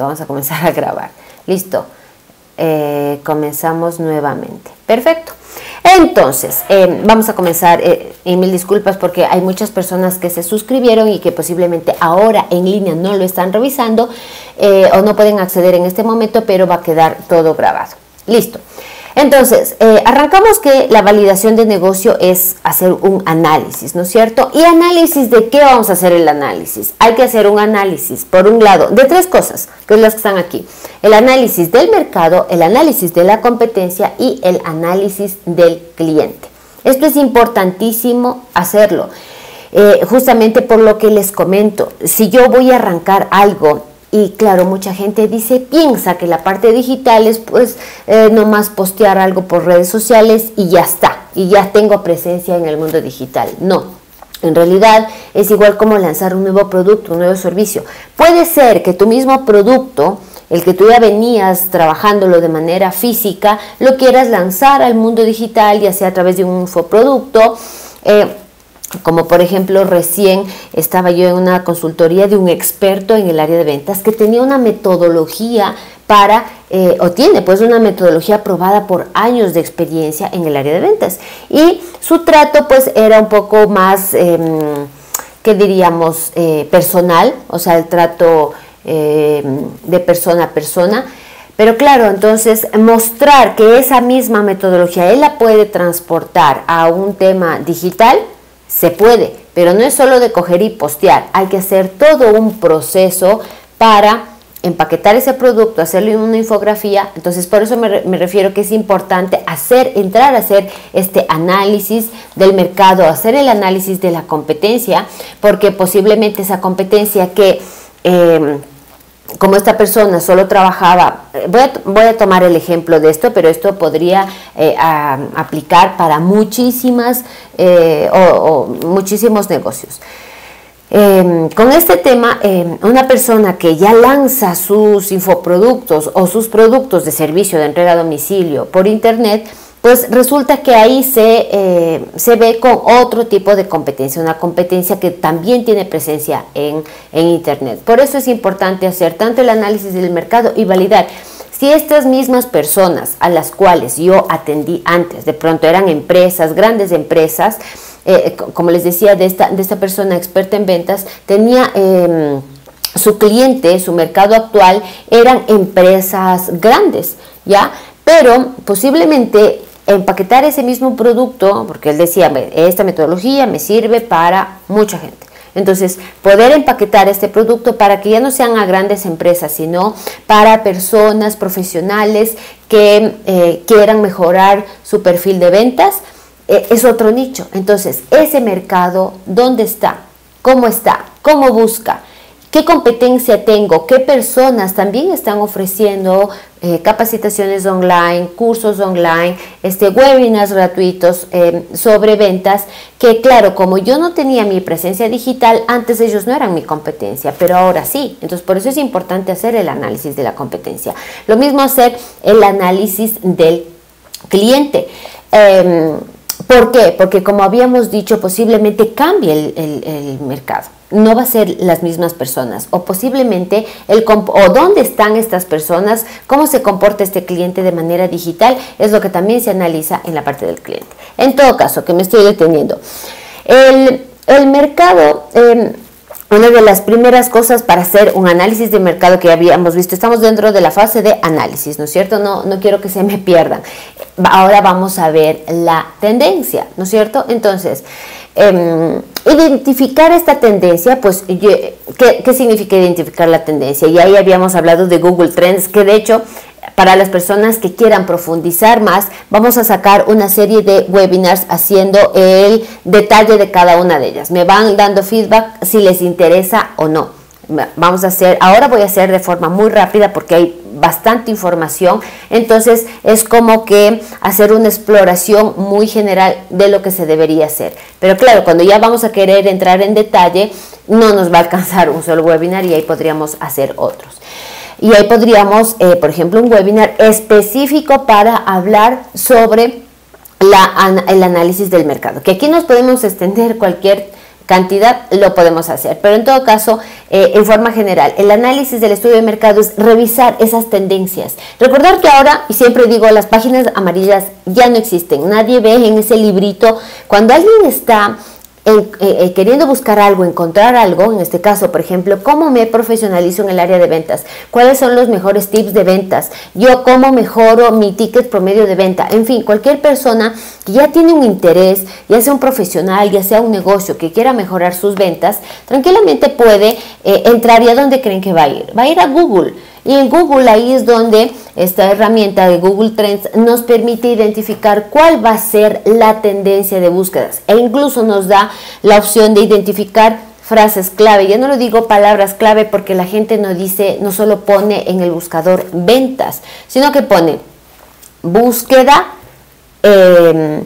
Vamos a comenzar a grabar. Listo. Eh, comenzamos nuevamente. Perfecto. Entonces, eh, vamos a comenzar, eh, y mil disculpas porque hay muchas personas que se suscribieron y que posiblemente ahora en línea no lo están revisando o no pueden acceder en este momento, pero va a quedar todo grabado. Listo. Entonces, eh, arrancamos que la validación de negocio es hacer un análisis, ¿no es cierto? ¿Y análisis de qué vamos a hacer el análisis? Hay que hacer un análisis, por un lado, de tres cosas, que es las que están aquí. El análisis del mercado, el análisis de la competencia y el análisis del cliente. Esto es importantísimo hacerlo. Eh, justamente por lo que les comento, si yo voy a arrancar algo y claro, mucha gente dice, piensa que la parte digital es pues eh, nomás postear algo por redes sociales y ya está, y ya tengo presencia en el mundo digital. No, en realidad es igual como lanzar un nuevo producto, un nuevo servicio. Puede ser que tu mismo producto, el que tú ya venías trabajándolo de manera física, lo quieras lanzar al mundo digital, ya sea a través de un infoproducto. Eh, como por ejemplo recién estaba yo en una consultoría de un experto en el área de ventas que tenía una metodología para, eh, o tiene pues una metodología aprobada por años de experiencia en el área de ventas. Y su trato pues era un poco más, eh, ¿qué diríamos?, personal, o sea, el trato em, de persona a persona. Pero claro, entonces mostrar que esa misma metodología él la puede transportar a un tema digital, se puede, pero no es solo de coger y postear, hay que hacer todo un proceso para empaquetar ese producto, hacerle una infografía. Entonces, por eso me, refiero que es importante hacer, entrar a hacer este análisis del mercado, hacer el análisis de la competencia, porque posiblemente esa competencia que eh, como esta persona solo trabajaba, eh, voy a, tomar el ejemplo de esto, pero esto podría eh, aplicar para muchísimas eh, o, muchísimos negocios. Em, con este tema, em, una persona que ya lanza sus infoproductos o sus productos de servicio de entrega a domicilio por internet, pues resulta que ahí se, eh, se, ve con otro tipo de competencia, una competencia que también tiene presencia en, en, Internet. Por eso es importante hacer tanto el análisis del mercado y validar si estas mismas personas a las cuales yo atendí antes, de pronto eran empresas, grandes empresas, eh, como les decía, de esta, de esta persona experta en ventas, tenía... Em, su cliente, su mercado actual, eran empresas grandes, ¿ya? Pero posiblemente empaquetar ese mismo producto, porque él decía, esta metodología me sirve para mucha gente. Entonces, poder empaquetar este producto para que ya no sean a grandes empresas, sino para personas profesionales que eh, quieran mejorar su perfil de ventas, eh, es otro nicho. Entonces, ese mercado, ¿dónde está? ¿Cómo está? ¿Cómo busca? ¿Qué competencia tengo? ¿Qué personas también están ofreciendo eh, capacitaciones online, cursos online, este, webinars gratuitos eh, sobre ventas? Que claro, como yo no tenía mi presencia digital, antes ellos no eran mi competencia, pero ahora sí. Entonces, por eso es importante hacer el análisis de la competencia. Lo mismo hacer el análisis del cliente. Em, ¿Por qué? Porque como habíamos dicho, posiblemente cambie el mercado no va a ser las mismas personas o posiblemente el o dónde están estas personas, cómo se comporta este cliente de manera digital, es lo que también se analiza en la parte del cliente. En todo caso, que me estoy deteniendo. El, mercado, em, una de las primeras cosas para hacer un análisis de mercado que habíamos visto, estamos dentro de la fase de análisis, ¿no es cierto? No, no quiero que se me pierdan. Ahora vamos a ver la tendencia, ¿no es cierto? Entonces, Em, identificar esta tendencia, pues, ¿qué, significa identificar la tendencia? Y ahí habíamos hablado de Google Trends, que de hecho, para las personas que quieran profundizar más, vamos a sacar una serie de webinars haciendo el detalle de cada una de ellas. Me van dando feedback si les interesa o no vamos a hacer, ahora voy a hacer de forma muy rápida porque hay bastante información, entonces es como que hacer una exploración muy general de lo que se debería hacer. Pero claro, cuando ya vamos a querer entrar en detalle, no nos va a alcanzar un solo webinar y ahí podríamos hacer otros. Y ahí podríamos, eh, por ejemplo, un webinar específico para hablar sobre la, el análisis del mercado, que aquí nos podemos extender cualquier cantidad, lo podemos hacer. Pero en todo caso, eh, en forma general, el análisis del estudio de mercado es revisar esas tendencias. Recordar que ahora, y siempre digo, las páginas amarillas ya no existen. Nadie ve en ese librito, cuando alguien está eh, eh, queriendo buscar algo, encontrar algo, en este caso, por ejemplo, cómo me profesionalizo en el área de ventas, cuáles son los mejores tips de ventas, yo cómo mejoro mi ticket promedio de venta, en fin, cualquier persona que ya tiene un interés, ya sea un profesional, ya sea un negocio que quiera mejorar sus ventas, tranquilamente puede eh, entrar y a dónde creen que va a ir. Va a ir a Google y en Google ahí es donde esta herramienta de Google Trends nos permite identificar cuál va a ser la tendencia de búsquedas e incluso nos da la opción de identificar frases clave. Ya no lo digo palabras clave porque la gente no dice, no solo pone en el buscador ventas, sino que pone búsqueda. Eh,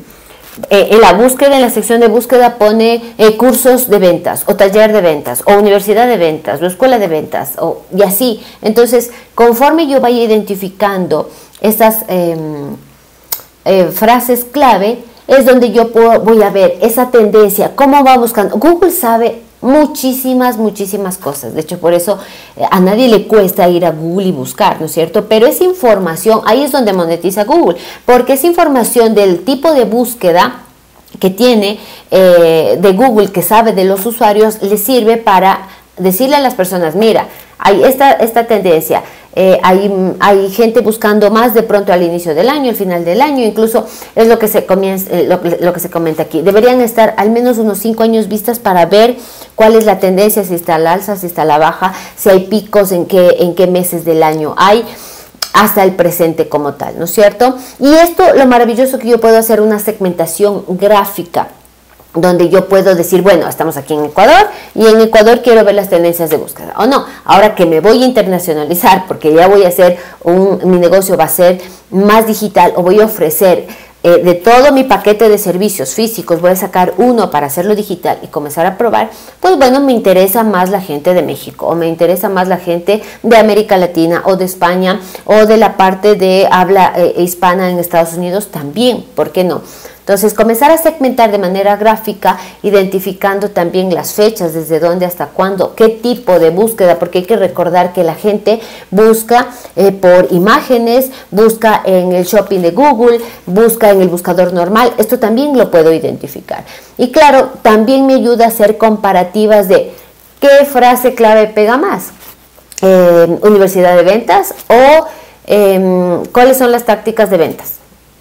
eh, en la búsqueda, en la sección de búsqueda pone eh, cursos de ventas o taller de ventas o universidad de ventas o escuela de ventas y así. Entonces, conforme yo vaya identificando estas em, eh, frases clave, es donde yo puedo, voy a ver esa tendencia, cómo va buscando. Google sabe muchísimas, muchísimas cosas. De hecho, por eso eh, a nadie le cuesta ir a Google y buscar, ¿no es cierto? Pero esa información, ahí es donde monetiza Google, porque es información del tipo de búsqueda que tiene eh, de Google, que sabe de los usuarios, le sirve para decirle a las personas, mira, hay esta, esta tendencia, eh, hay, gente buscando más de pronto al inicio del año, al final del año, incluso es lo que se, comienza, eh, lo, que se comenta aquí. Deberían estar al menos unos cinco años vistas para ver cuál es la tendencia, si está al alza, si está la baja, si hay picos, en qué, en qué meses del año hay hasta el presente como tal, ¿no es cierto? Y esto, lo maravilloso que yo puedo hacer una segmentación gráfica donde yo puedo decir, bueno, estamos aquí en Ecuador y en Ecuador quiero ver las tendencias de búsqueda. O no, ahora que me voy a internacionalizar porque ya voy a hacer un, mi negocio va a ser más digital o voy a ofrecer eh, de todo mi paquete de servicios físicos, voy a sacar uno para hacerlo digital y comenzar a probar, pues bueno, me interesa más la gente de México o me interesa más la gente de América Latina o de España o de la parte de habla eh, hispana en Estados Unidos también, ¿por qué no? Entonces, comenzar a segmentar de manera gráfica, identificando también las fechas, desde dónde hasta cuándo, qué tipo de búsqueda, porque hay que recordar que la gente busca eh, por imágenes, busca en el shopping de Google, busca en el buscador normal, esto también lo puedo identificar. Y claro, también me ayuda a hacer comparativas de qué frase clave pega más, eh, universidad de ventas o em, cuáles son las tácticas de ventas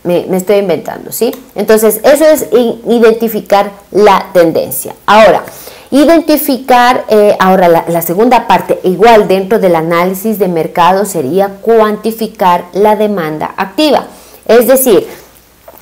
me, estoy inventando, ¿sí? Entonces, eso es identificar la tendencia. Ahora, identificar, eh, ahora la, la, segunda parte, igual dentro del análisis de mercado, sería cuantificar la demanda activa. Es decir,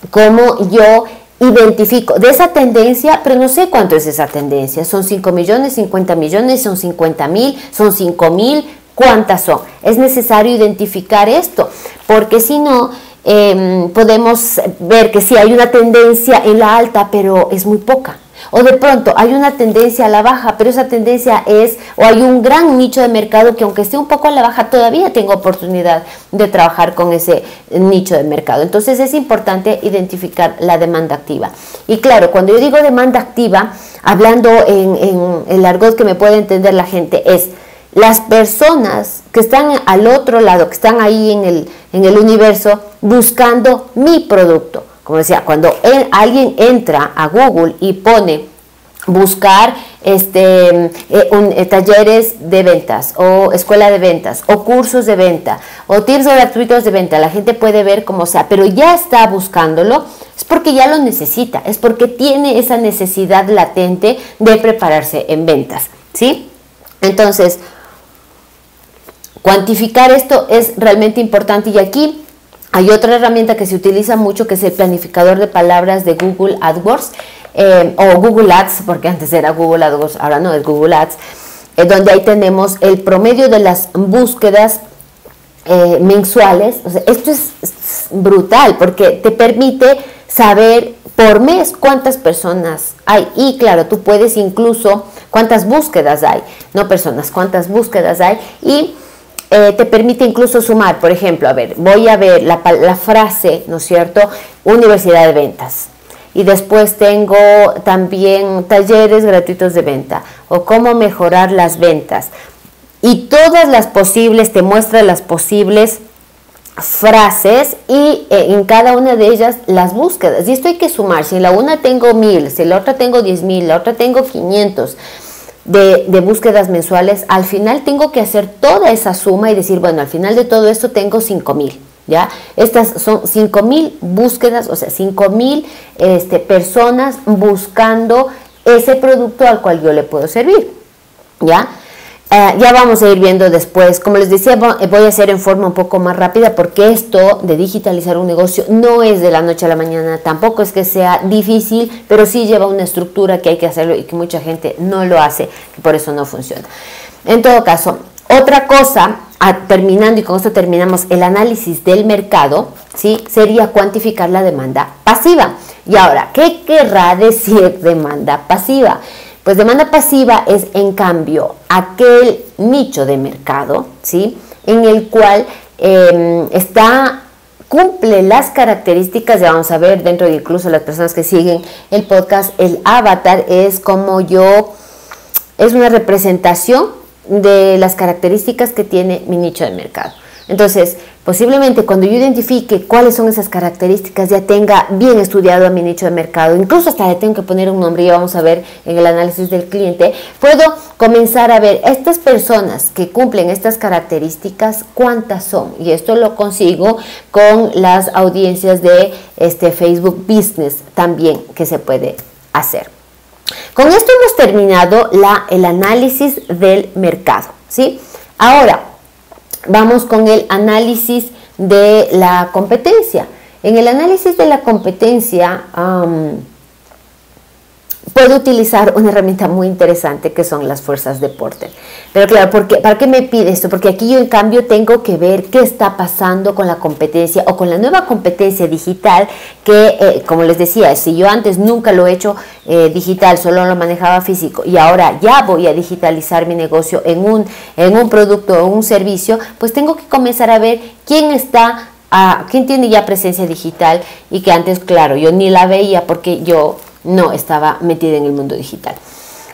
cómo yo identifico de esa tendencia, pero no sé cuánto es esa tendencia. Son 5 millones, 50 millones, son 50 mil, son 5 mil, ¿cuántas son? Es necesario identificar esto, porque si no, Em, podemos ver que sí hay una tendencia en la alta, pero es muy poca. O de pronto hay una tendencia a la baja, pero esa tendencia es, o hay un gran nicho de mercado que aunque esté un poco a la baja, todavía tengo oportunidad de trabajar con ese nicho de mercado. Entonces es importante identificar la demanda activa. Y claro, cuando yo digo demanda activa, hablando en, en el argot que me puede entender la gente, es las personas que están al otro lado, que están ahí en el, en el universo, buscando mi producto. Como decía, cuando alguien entra a Google y pone buscar este, eh, eh, talleres de ventas o escuela de ventas o cursos de venta o tips gratuitos de venta, la gente puede ver como sea, pero ya está buscándolo, es porque ya lo necesita, es porque tiene esa necesidad latente de prepararse en ventas, ¿sí? Entonces, Cuantificar esto es realmente importante y aquí hay otra herramienta que se utiliza mucho que es el planificador de palabras de Google AdWords eh, o Google Ads, porque antes era Google AdWords, ahora no es Google Ads, eh, donde ahí tenemos el promedio de las búsquedas eh, mensuales. esto es brutal porque te permite saber por mes cuántas personas hay. Y claro, tú puedes incluso cuántas búsquedas hay, no personas, cuántas búsquedas hay. Y eh, te permite incluso sumar, por ejemplo, a ver, voy a ver la, frase, ¿no es cierto? Universidad de ventas. y después tengo también talleres gratuitos de venta o cómo mejorar las ventas. Y todas las posibles, te muestra las posibles frases y eh, en cada una de ellas las búsquedas. Y esto hay que sumar. Si en la una tengo mil, si en la otra tengo diez mil, la otra tengo 500 de, de, búsquedas mensuales, al final tengo que hacer toda esa suma y decir, bueno, al final de todo esto tengo cinco mil. ¿Ya? Estas son mil búsquedas, o sea, mil este, personas buscando ese producto al cual yo le puedo servir. ¿Ya? Eh, ya vamos a ir viendo después. Como les decía, eh, voy a hacer en forma un poco más rápida porque esto de digitalizar un negocio no es de la noche a la mañana, tampoco es que sea difícil, pero sí lleva una estructura que hay que hacerlo y que mucha gente no lo hace, y por eso no funciona. En todo caso, otra cosa, terminando y con esto terminamos el análisis del mercado, ¿sí? sería cuantificar la demanda pasiva. Y ahora, ¿qué querrá decir demanda pasiva? Pues demanda pasiva es, en cambio, aquel nicho de mercado, ¿sí? En el cual em, está cumple las características, ya vamos a ver dentro de incluso las personas que siguen el podcast, el avatar es como yo, es una representación de las características que tiene mi nicho de mercado. Entonces, posiblemente cuando yo identifique cuáles son esas características, ya tenga bien estudiado a mi nicho de mercado, incluso hasta le tengo que poner un nombre, ya vamos a ver en el análisis del cliente, puedo comenzar a ver estas personas que cumplen estas características, cuántas son. Y esto lo consigo con las audiencias de este Facebook Business también que se puede hacer. Con esto hemos terminado el análisis del mercado. ¿sí? Ahora, Vamos con el análisis de la competencia. En el análisis de la competencia puedo utilizar una herramienta muy interesante que son las fuerzas de Porter. Pero claro, ¿para qué me pide esto? Porque aquí yo en cambio tengo que ver qué está pasando con la competencia o con la nueva competencia digital que, eh, como les decía, si yo antes nunca lo he hecho eh, digital, solo lo manejaba físico y ahora ya voy a digitalizar mi negocio en un, en un producto o un servicio, pues tengo que comenzar a ver quién está a, quién tiene ya presencia digital y que antes, claro, yo ni la veía porque yo no estaba metida en el mundo digital.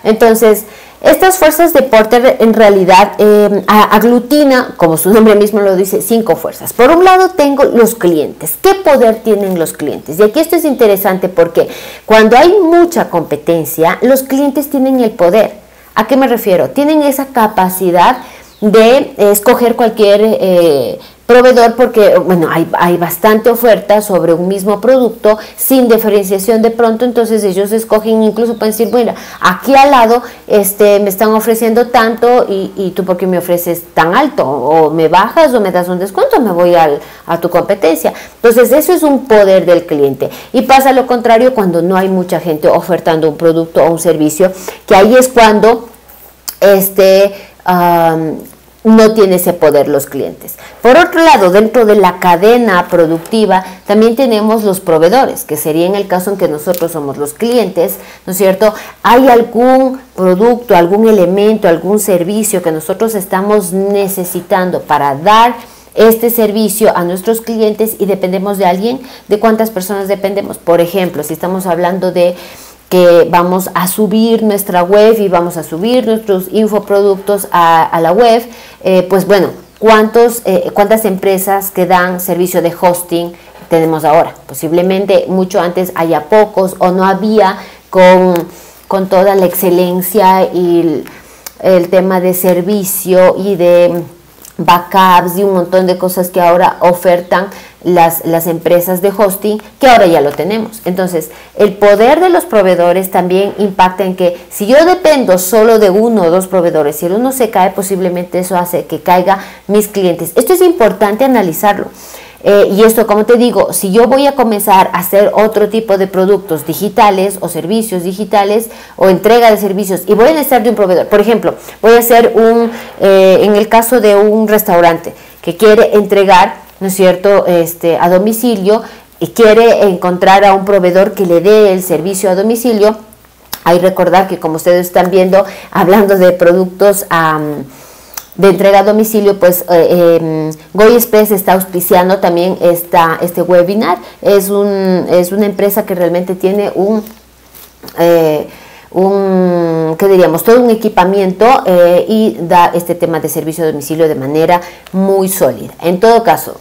Entonces, estas fuerzas de Porter en realidad eh, aglutina, como su nombre mismo lo dice, cinco fuerzas. Por un lado tengo los clientes. ¿Qué poder tienen los clientes? Y aquí esto es interesante porque cuando hay mucha competencia, los clientes tienen el poder. ¿A qué me refiero? Tienen esa capacidad de escoger cualquier eh, proveedor porque, bueno, hay, hay, bastante oferta sobre un mismo producto sin diferenciación de pronto, entonces ellos escogen, incluso pueden decir, bueno, aquí al lado este, me están ofreciendo tanto y, y tú porque me ofreces tan alto, o me bajas o me das un descuento, me voy al, a tu competencia. Entonces eso es un poder del cliente. Y pasa lo contrario cuando no hay mucha gente ofertando un producto o un servicio, que ahí es cuando este no tiene ese poder los clientes. Por otro lado, dentro de la cadena productiva también tenemos los proveedores, que sería en el caso en que nosotros somos los clientes, ¿no es cierto? Hay algún producto, algún elemento, algún servicio que nosotros estamos necesitando para dar este servicio a nuestros clientes y dependemos de alguien, ¿de cuántas personas dependemos? Por ejemplo, si estamos hablando de que vamos a subir nuestra web y vamos a subir nuestros infoproductos a, la web, eh, pues bueno, ¿cuántos, eh, ¿cuántas empresas que dan servicio de hosting tenemos ahora? Posiblemente mucho antes haya pocos o no había con, con toda la excelencia y el tema de servicio y de backups y un montón de cosas que ahora ofertan las, las, empresas de hosting, que ahora ya lo tenemos. Entonces, el poder de los proveedores también impacta en que si yo dependo solo de uno o dos proveedores, si el uno se cae, posiblemente eso hace que caiga mis clientes. Esto es importante analizarlo. Eh, y esto, como te digo, si yo voy a comenzar a hacer otro tipo de productos digitales o servicios digitales o entrega de servicios y voy a necesitar de un proveedor, por ejemplo, voy a hacer un, eh, en el caso de un restaurante que quiere entregar, ¿no es cierto?, este, a domicilio y quiere encontrar a un proveedor que le dé el servicio a domicilio, hay recordar que como ustedes están viendo, hablando de productos de entrega a domicilio, pues eh, em, Goy Express está auspiciando también esta, este webinar. Es, un, es una empresa que realmente tiene un... Eh, un, ¿qué diríamos? Todo un equipamiento eh, y da este tema de servicio a domicilio de manera muy sólida. En todo caso,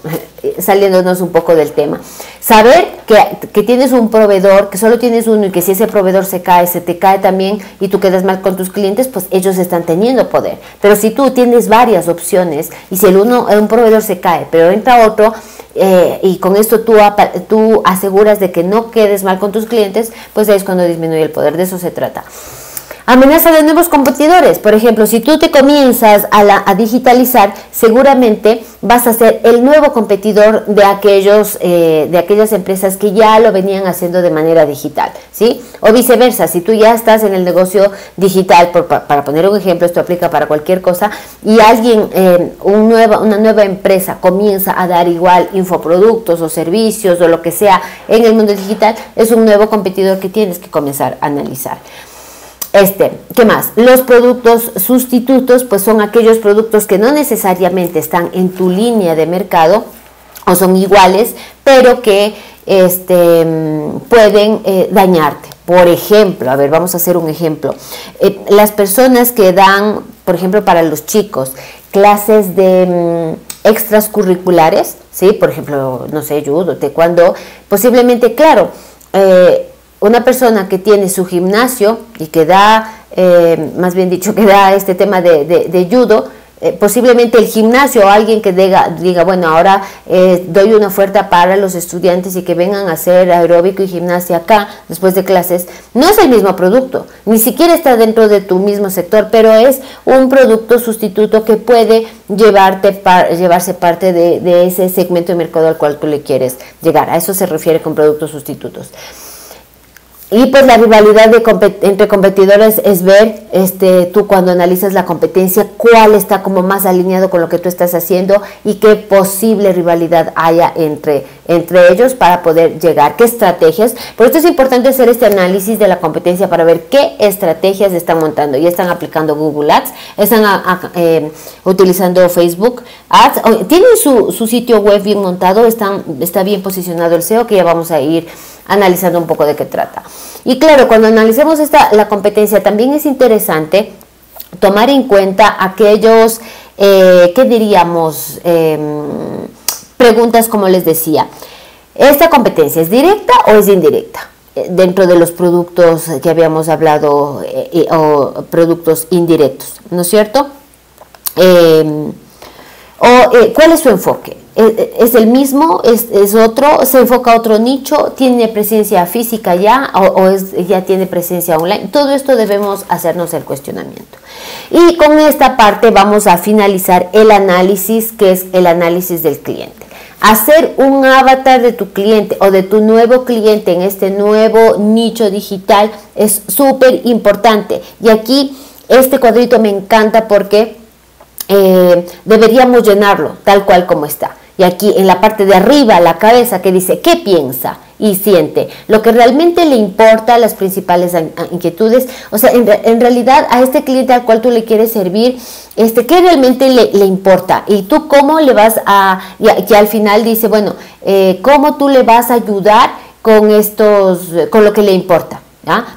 saliéndonos un poco del tema, saber que, que, tienes un proveedor, que solo tienes uno y que si ese proveedor se cae, se te cae también y tú quedas mal con tus clientes, pues ellos están teniendo poder. Pero si tú tienes varias opciones y si el uno, un proveedor se cae, pero entra otro, eh, y con esto tú, tú aseguras de que no quedes mal con tus clientes, pues ahí es cuando disminuye el poder, de eso se trata. Amenaza de nuevos competidores. Por ejemplo, si tú te comienzas a, digitalizar, seguramente vas a ser el nuevo competidor de, aquellos, eh, de aquellas empresas que ya lo venían haciendo de manera digital. ¿sí? O viceversa, si tú ya estás en el negocio digital, para poner un ejemplo, esto aplica para cualquier cosa, y alguien, eh, una nueva empresa comienza a dar igual infoproductos o servicios o lo que sea en el mundo digital, es un nuevo competidor que tienes que comenzar a analizar. Este, ¿qué más? Los productos sustitutos, pues son aquellos productos que no necesariamente están en tu línea de mercado o son iguales, pero que este, pueden eh, dañarte. Por ejemplo, a ver, vamos a hacer un ejemplo. Eh, las personas que dan, por ejemplo, para los chicos, clases de mm, extras curriculares, ¿sí? Por ejemplo, no sé, judo, cuando posiblemente, claro, eh, una persona que tiene su gimnasio y que da, eh, más bien dicho, que da este tema de, de, judo, eh, posiblemente el gimnasio o alguien que diga, diga bueno, ahora eh, doy una oferta para los estudiantes y que vengan a hacer aeróbico y gimnasia acá después de clases, no es el mismo producto, ni siquiera está dentro de tu mismo sector, pero es un producto sustituto que puede llevarte llevarse parte de, de ese segmento de mercado al cual tú le quieres llegar. A eso se refiere con productos sustitutos. Y pues la rivalidad de entre competidores es ver, este, tú cuando analizas la competencia, cuál está como más alineado con lo que tú estás haciendo y qué posible rivalidad haya entre, entre ellos para poder llegar, qué estrategias. Por esto es importante hacer este análisis de la competencia para ver qué estrategias están montando. y están aplicando Google Ads, están eh, utilizando Facebook Ads, tienen su, su, sitio web bien montado, están, está bien posicionado el SEO, que ya vamos a ir analizando un poco de qué trata. Y claro, cuando analicemos esta, la competencia, también es interesante tomar en cuenta aquellos, eh, ¿qué diríamos? Em, preguntas como les decía. ¿Esta competencia es directa o es indirecta? Eh, dentro de los productos que habíamos hablado eh, o productos indirectos, ¿no es cierto? Em, o, ¿Cuál es su enfoque? es el mismo, es, otro, se enfoca a otro nicho, tiene presencia física ya o, es, ya tiene presencia online. Todo esto debemos hacernos el cuestionamiento. Y con esta parte vamos a finalizar el análisis, que es el análisis del cliente. Hacer un avatar de tu cliente o de tu nuevo cliente en este nuevo nicho digital es súper importante. Y aquí este cuadrito me encanta porque eh, deberíamos llenarlo tal cual como está y aquí en la parte de arriba, la cabeza, que dice qué piensa y siente, lo que realmente le importa, las principales inquietudes, o sea, en, realidad a este cliente al cual tú le quieres servir, este, ¿qué realmente le, importa? Y tú cómo le vas a, que al final dice, bueno, eh, ¿cómo tú le vas a ayudar con estos, con lo que le importa?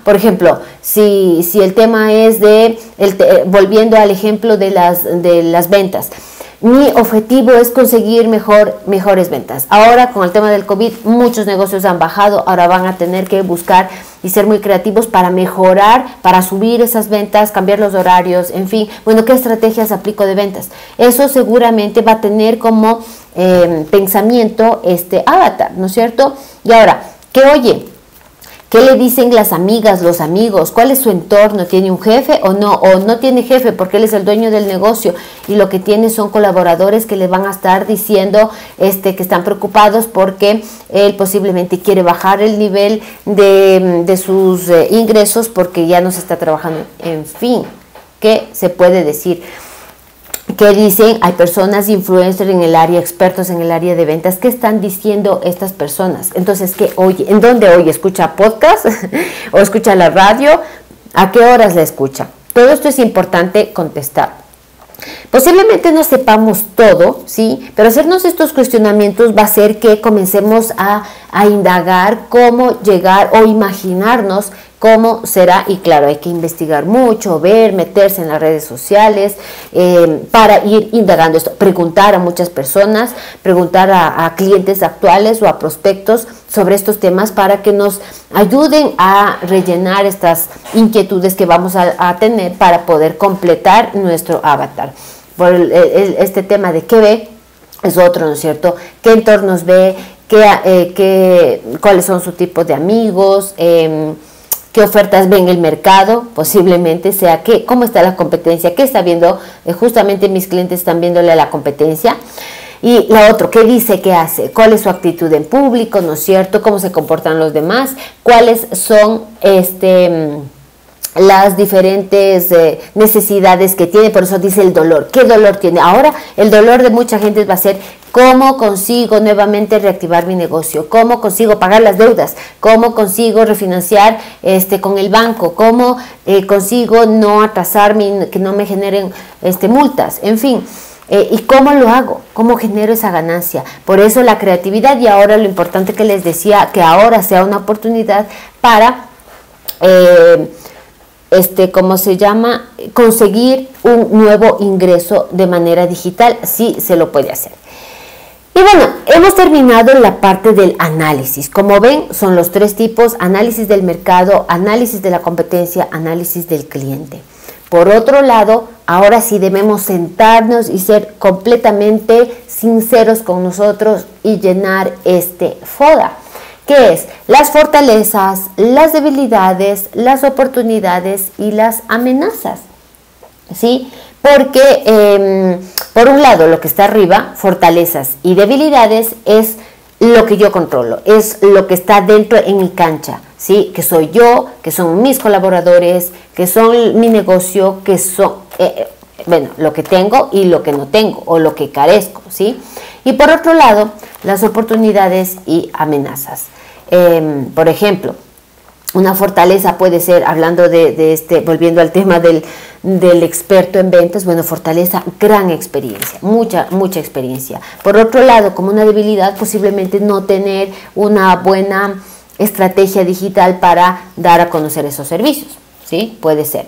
Por ejemplo, si, si el tema es de, el volviendo al ejemplo de las, de las ventas, mi objetivo es conseguir mejor, mejores ventas. Ahora con el tema del COVID muchos negocios han bajado, ahora van a tener que buscar y ser muy creativos para mejorar, para subir esas ventas, cambiar los horarios, en fin, bueno, ¿qué estrategias aplico de ventas? Eso seguramente va a tener como eh, pensamiento este avatar, ¿no es cierto? Y ahora, ¿qué oye? ¿Qué le dicen las amigas, los amigos? ¿Cuál es su entorno? ¿Tiene un jefe o no? ¿O no tiene jefe porque él es el dueño del negocio y lo que tiene son colaboradores que le van a estar diciendo este, que están preocupados porque él posiblemente quiere bajar el nivel de, sus eh, ingresos porque ya no se está trabajando? En fin, ¿qué se puede decir? ¿Qué dicen, hay personas influencers en el área, expertos en el área de ventas, ¿qué están diciendo estas personas? Entonces, ¿qué oye? ¿En dónde oye? ¿Escucha podcast o escucha la radio? ¿A qué horas la escucha? Todo esto es importante contestar. Posiblemente no sepamos todo, ¿sí? Pero hacernos estos cuestionamientos va a hacer que comencemos a, a indagar cómo llegar o imaginarnos cómo será y claro, hay que investigar mucho, ver, meterse en las redes sociales eh, para ir indagando esto, preguntar a muchas personas, preguntar a, clientes actuales o a prospectos sobre estos temas para que nos ayuden a rellenar estas inquietudes que vamos a, tener para poder completar nuestro avatar. Por este tema de qué ve es otro, ¿no es cierto? ¿Qué entornos ve? ¿Qué, eh, qué, ¿Cuáles son su tipo de amigos? Em, qué ofertas ven en el mercado, posiblemente sea qué, cómo está la competencia, qué está viendo, eh, justamente mis clientes están viéndole a la competencia. Y la otra, ¿qué dice, qué hace? ¿Cuál es su actitud en público, no es cierto? ¿Cómo se comportan los demás? ¿Cuáles son este mm, las diferentes eh, necesidades que tiene, por eso dice el dolor. ¿Qué dolor tiene? Ahora el dolor de mucha gente va a ser cómo consigo nuevamente reactivar mi negocio, cómo consigo pagar las deudas, cómo consigo refinanciar este, con el banco, cómo eh, consigo no atrasarme, que no me generen este, multas, en fin. Eh, ¿Y cómo lo hago? ¿Cómo genero esa ganancia? Por eso la creatividad y ahora lo importante que les decía, que ahora sea una oportunidad para este, ¿cómo se llama? Conseguir un nuevo ingreso de manera digital, sí se lo puede hacer. Y bueno, hemos terminado la parte del análisis. Como ven, son los tres tipos, análisis del mercado, análisis de la competencia, análisis del cliente. Por otro lado, ahora sí debemos sentarnos y ser completamente sinceros con nosotros y llenar este FODA que es las fortalezas, las debilidades, las oportunidades y las amenazas. ¿Sí? Porque, em, por un lado, lo que está arriba, fortalezas y debilidades, es lo que yo controlo, es lo que está dentro en mi cancha, ¿sí? Que soy yo, que son mis colaboradores, que son mi negocio, que son, eh, eh, bueno, lo que tengo y lo que no tengo, o lo que carezco, ¿sí? Y por otro lado, las oportunidades y amenazas. Em, por ejemplo, una fortaleza puede ser, hablando de, este, volviendo al tema del, del, experto en ventas, bueno, fortaleza, gran experiencia, mucha, mucha experiencia. Por otro lado, como una debilidad, posiblemente no tener una buena estrategia digital para dar a conocer esos servicios, ¿sí? Puede ser.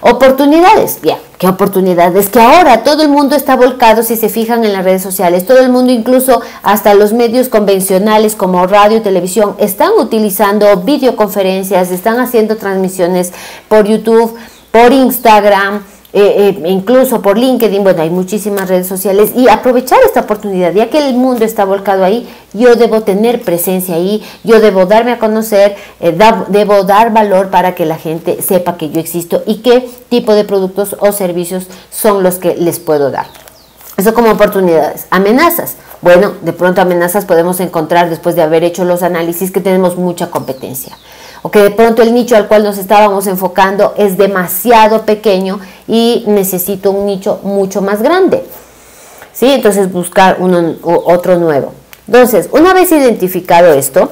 Oportunidades, ya, ¿qué oportunidades? Que ahora todo el mundo está volcado, si se fijan en las redes sociales, todo el mundo, incluso hasta los medios convencionales como radio, televisión, están utilizando videoconferencias, están haciendo transmisiones por YouTube, por Instagram, eh, eh, incluso por LinkedIn, bueno, hay muchísimas redes sociales y aprovechar esta oportunidad, ya que el mundo está volcado ahí, yo debo tener presencia ahí, yo debo darme a conocer, eh, debo dar valor para que la gente sepa que yo existo y qué tipo de productos o servicios son los que les puedo dar. Eso como oportunidades. Amenazas. Bueno, de pronto amenazas podemos encontrar después de haber hecho los análisis que tenemos mucha competencia o que de pronto el nicho al cual nos estábamos enfocando es demasiado pequeño y necesito un nicho mucho más grande. ¿Sí? Entonces buscar uno, otro nuevo. Entonces, una vez identificado esto,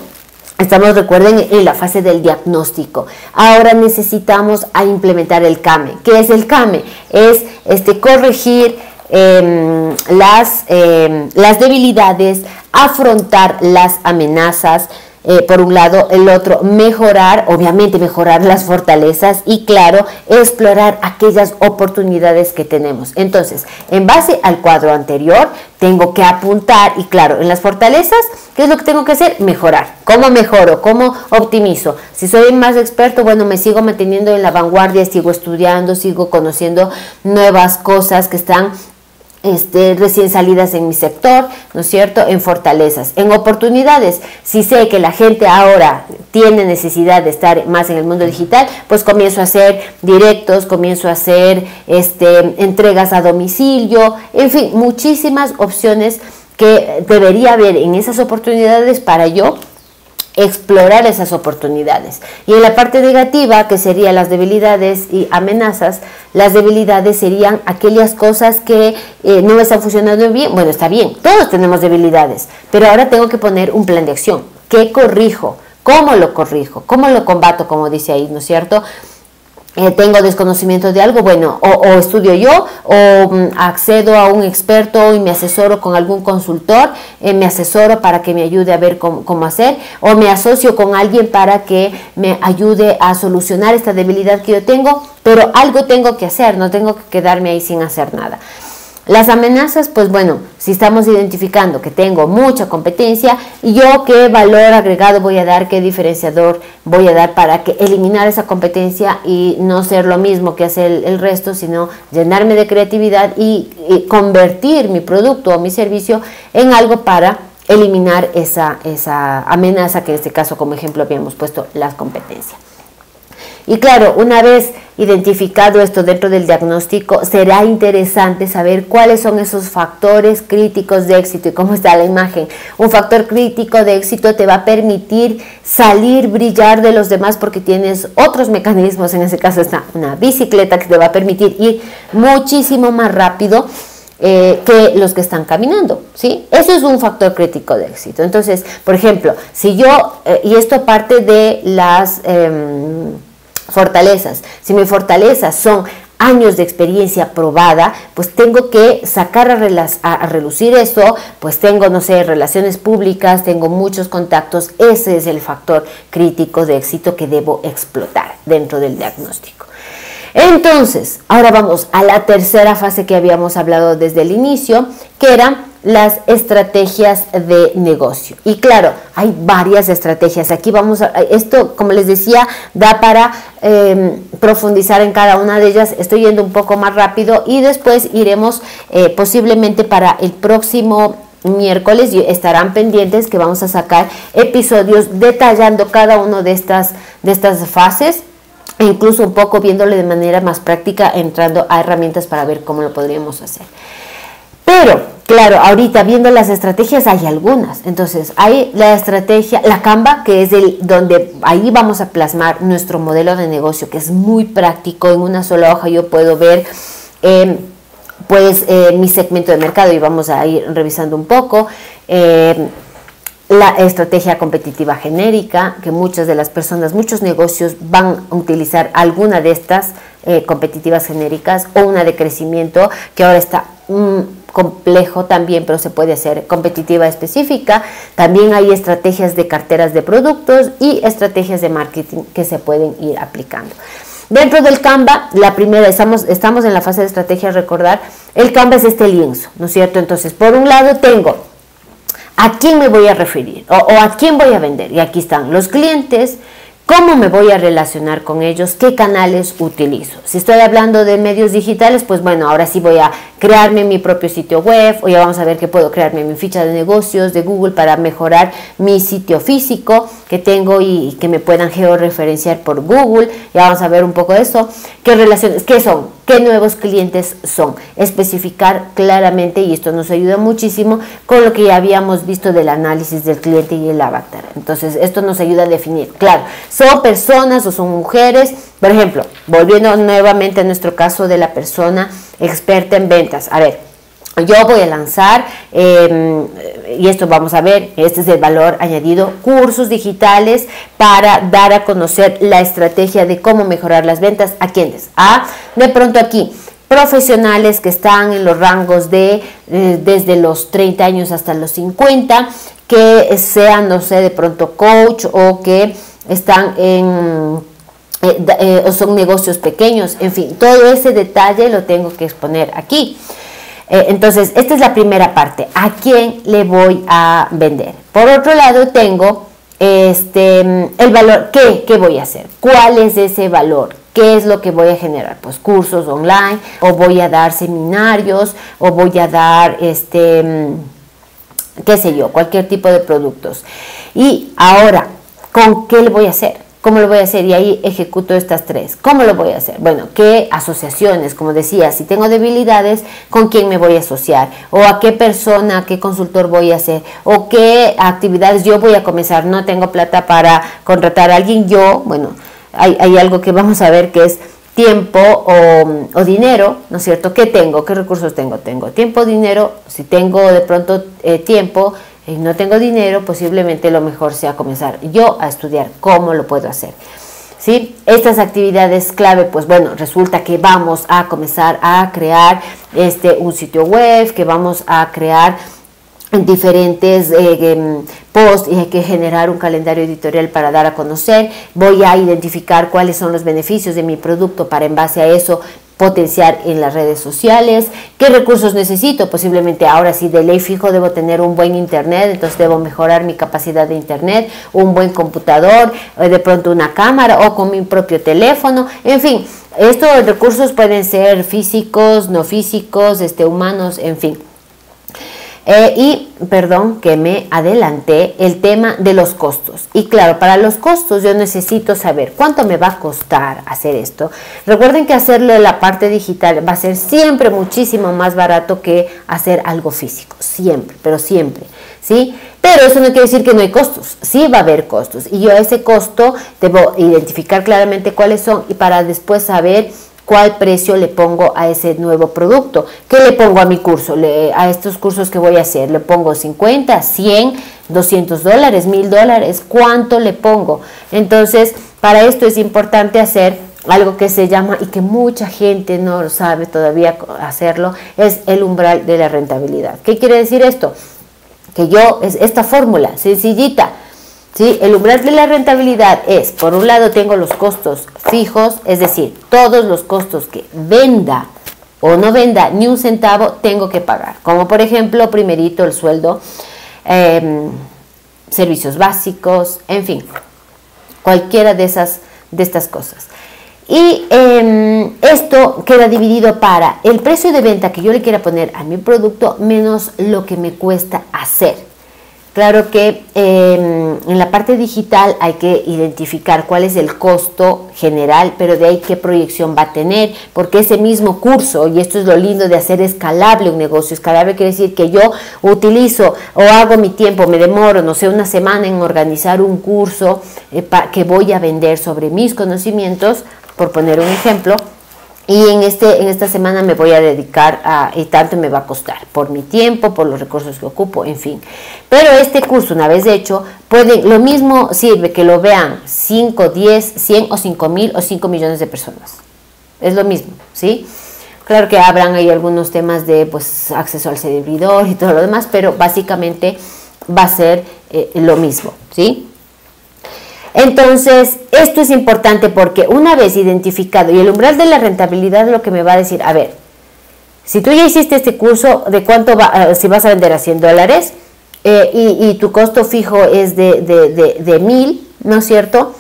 Estamos, recuerden, en la fase del diagnóstico. Ahora necesitamos a implementar el CAME. ¿Qué es el CAME? Es este, corregir em, las, em, las debilidades, afrontar las amenazas, eh, por un lado, el otro, mejorar, obviamente mejorar las fortalezas y claro, explorar aquellas oportunidades que tenemos. Entonces, en base al cuadro anterior, tengo que apuntar y claro, en las fortalezas, ¿qué es lo que tengo que hacer? Mejorar. ¿Cómo mejoro? ¿Cómo optimizo? Si soy más experto, bueno, me sigo manteniendo en la vanguardia, sigo estudiando, sigo conociendo nuevas cosas que están este, recién salidas en mi sector, ¿no es cierto? En fortalezas, en oportunidades. Si sé que la gente ahora tiene necesidad de estar más en el mundo digital, pues comienzo a hacer directos, comienzo a hacer este, entregas a domicilio, en fin, muchísimas opciones que debería haber en esas oportunidades para yo explorar esas oportunidades. Y en la parte negativa, que serían las debilidades y amenazas, las debilidades serían aquellas cosas que eh, no están funcionando bien. Bueno, está bien, todos tenemos debilidades, pero ahora tengo que poner un plan de acción. ¿Qué corrijo? ¿Cómo lo corrijo? ¿Cómo lo combato? Como dice ahí, ¿no es cierto? Eh, tengo desconocimiento de algo, bueno, o, estudio yo, o mm, accedo a un experto y me asesoro con algún consultor, eh, me asesoro para que me ayude a ver cómo, cómo, hacer, o me asocio con alguien para que me ayude a solucionar esta debilidad que yo tengo, pero algo tengo que hacer, no tengo que quedarme ahí sin hacer nada. Las amenazas, pues bueno, si estamos identificando que tengo mucha competencia, y yo qué valor agregado voy a dar, qué diferenciador voy a dar para que eliminar esa competencia y no ser lo mismo que hace el, resto, sino llenarme de creatividad y, convertir mi producto o mi servicio en algo para eliminar esa, esa amenaza que en este caso como ejemplo habíamos puesto las competencias. Y claro, una vez identificado esto dentro del diagnóstico, será interesante saber cuáles son esos factores críticos de éxito y cómo está la imagen. Un factor crítico de éxito te va a permitir salir, brillar de los demás porque tienes otros mecanismos, en ese caso está una bicicleta que te va a permitir ir muchísimo más rápido. Eh, que los que están caminando, ¿sí? Eso es un factor crítico de éxito. Entonces, por ejemplo, si yo, eh, y esto parte de las... Em, fortalezas. Si mis fortalezas son años de experiencia probada, pues tengo que sacar a, relucir eso, pues tengo, no sé, relaciones públicas, tengo muchos contactos, ese es el factor crítico de éxito que debo explotar dentro del diagnóstico. Entonces, ahora vamos a la tercera fase que habíamos hablado desde el inicio, que era las estrategias de negocio. Y claro, hay varias estrategias. Aquí vamos a, esto, como les decía, da para em, profundizar en cada una de ellas. Estoy yendo un poco más rápido y después iremos eh, posiblemente para el próximo miércoles y estarán pendientes que vamos a sacar episodios detallando cada una de estas, de estas fases e incluso un poco viéndole de manera más práctica, entrando a herramientas para ver cómo lo podríamos hacer. Pero Claro, ahorita viendo las estrategias hay algunas. Entonces, hay la estrategia, la Canva, que es el donde ahí vamos a plasmar nuestro modelo de negocio, que es muy práctico. En una sola hoja yo puedo ver em, pues eh, mi segmento de mercado y vamos a ir revisando un poco. Em, la estrategia competitiva genérica, que muchas de las personas, muchos negocios van a utilizar alguna de estas eh, competitivas genéricas o una de crecimiento que ahora está mm, complejo también, pero se puede hacer competitiva específica. También hay estrategias de carteras de productos y estrategias de marketing que se pueden ir aplicando. Dentro del Canva, la primera, estamos, estamos en la fase de estrategia, recordar, el Canva es este lienzo, ¿no es cierto? Entonces, por un lado tengo a quién me voy a referir o, o a quién voy a vender. Y aquí están los clientes, ¿Cómo me voy a relacionar con ellos? ¿Qué canales utilizo? Si estoy hablando de medios digitales, pues bueno, ahora sí voy a crearme mi propio sitio web o ya vamos a ver que puedo crearme mi ficha de negocios de Google para mejorar mi sitio físico que tengo y, que me puedan georreferenciar por Google. Ya vamos a ver un poco de eso. ¿Qué relaciones? ¿Qué son? ¿Qué nuevos clientes son? Especificar claramente y esto nos ayuda muchísimo con lo que ya habíamos visto del análisis del cliente y el avatar. Entonces, esto nos ayuda a definir, claro, son personas o son mujeres. Por ejemplo, volviendo nuevamente a nuestro caso de la persona experta en ventas. A ver, yo voy a lanzar, em, y esto vamos a ver, este es el valor añadido, cursos digitales para dar a conocer la estrategia de cómo mejorar las ventas. ¿A quiénes? A, de pronto aquí, profesionales que están en los rangos de eh, desde los 30 años hasta los 50, que sean, no sé, de pronto coach o que están en eh, eh, o son negocios pequeños, en fin, todo ese detalle lo tengo que exponer aquí. Eh, entonces, esta es la primera parte, ¿a quién le voy a vender? Por otro lado, tengo este, el valor, ¿qué, ¿qué voy a hacer? ¿Cuál es ese valor? ¿Qué es lo que voy a generar? Pues cursos online, o voy a dar seminarios, o voy a dar, este, qué sé yo, cualquier tipo de productos. Y ahora, ¿con qué le voy a hacer? ¿Cómo lo voy a hacer? Y ahí ejecuto estas tres. ¿Cómo lo voy a hacer? Bueno, ¿qué asociaciones? Como decía, si tengo debilidades, ¿con quién me voy a asociar? ¿O a qué persona, qué consultor voy a hacer? ¿O qué actividades yo voy a comenzar? No tengo plata para contratar a alguien. Yo, bueno, hay, algo que vamos a ver que es tiempo o, dinero, ¿no es cierto? ¿Qué tengo? ¿Qué recursos tengo? Tengo tiempo, dinero. Si tengo de pronto eh, tiempo, y no tengo dinero, posiblemente lo mejor sea comenzar yo a estudiar cómo lo puedo hacer. ¿sí? Estas actividades clave, pues bueno, resulta que vamos a comenzar a crear este, un sitio web, que vamos a crear diferentes eh, em, posts y hay que generar un calendario editorial para dar a conocer. Voy a identificar cuáles son los beneficios de mi producto para en base a eso potenciar en las redes sociales, qué recursos necesito, posiblemente ahora sí de ley fijo debo tener un buen internet, entonces debo mejorar mi capacidad de internet, un buen computador, eh, de pronto una cámara o con mi propio teléfono, en fin, estos recursos pueden ser físicos, no físicos, este, humanos, en fin. Eh, y, perdón, que me adelanté, el tema de los costos. Y claro, para los costos yo necesito saber cuánto me va a costar hacer esto. Recuerden que hacerlo la parte digital va a ser siempre muchísimo más barato que hacer algo físico. Siempre, pero siempre. ¿Sí? Pero eso no quiere decir que no hay costos, sí va a haber costos y yo a ese costo debo identificar claramente cuáles son y para después saber cuál precio le pongo a ese nuevo producto. ¿Qué le pongo a mi curso? a estos cursos que voy a hacer, le pongo 50, 100, 200 dólares, 1000 dólares, ¿cuánto le pongo? Entonces, para esto es importante hacer algo que se llama y que mucha gente no sabe todavía hacerlo, es el umbral de la rentabilidad. ¿Qué quiere decir esto? Que yo, es esta fórmula sencillita, ¿sí? El umbral de la rentabilidad es, por un lado tengo los costos fijos, es decir, todos los costos que venda o no venda ni un centavo tengo que pagar, como por ejemplo, primerito el sueldo, em, servicios básicos, en fin, cualquiera de, esas, de estas cosas. Y em, esto queda dividido para el precio de venta que yo le quiera poner a mi producto menos lo que me cuesta hacer. Claro que em, en la parte digital hay que identificar cuál es el costo general, pero de ahí qué proyección va a tener, porque ese mismo curso, y esto es lo lindo de hacer escalable un negocio, escalable quiere decir que yo utilizo o hago mi tiempo, me demoro, no sé, una semana en organizar un curso eh, que voy a vender sobre mis conocimientos, por poner un ejemplo, y en, este, en esta semana me voy a dedicar a, y tanto me va a costar, por mi tiempo, por los recursos que ocupo, en fin. Pero este curso, una vez hecho, puede, lo mismo sirve que lo vean 5, 10, 100 o 5 mil o 5 millones de personas. Es lo mismo, ¿sí? Claro que habrán ahí algunos temas de pues, acceso al servidor y todo lo demás, pero básicamente va a ser eh, lo mismo, ¿sí? Entonces, esto es importante porque una vez identificado y el umbral de la rentabilidad lo que me va a decir, a ver, si tú ya hiciste este curso, ¿de cuánto va, eh, si vas a vender a 100 dólares eh, y, tu costo fijo es de, de, mil, ¿no es cierto?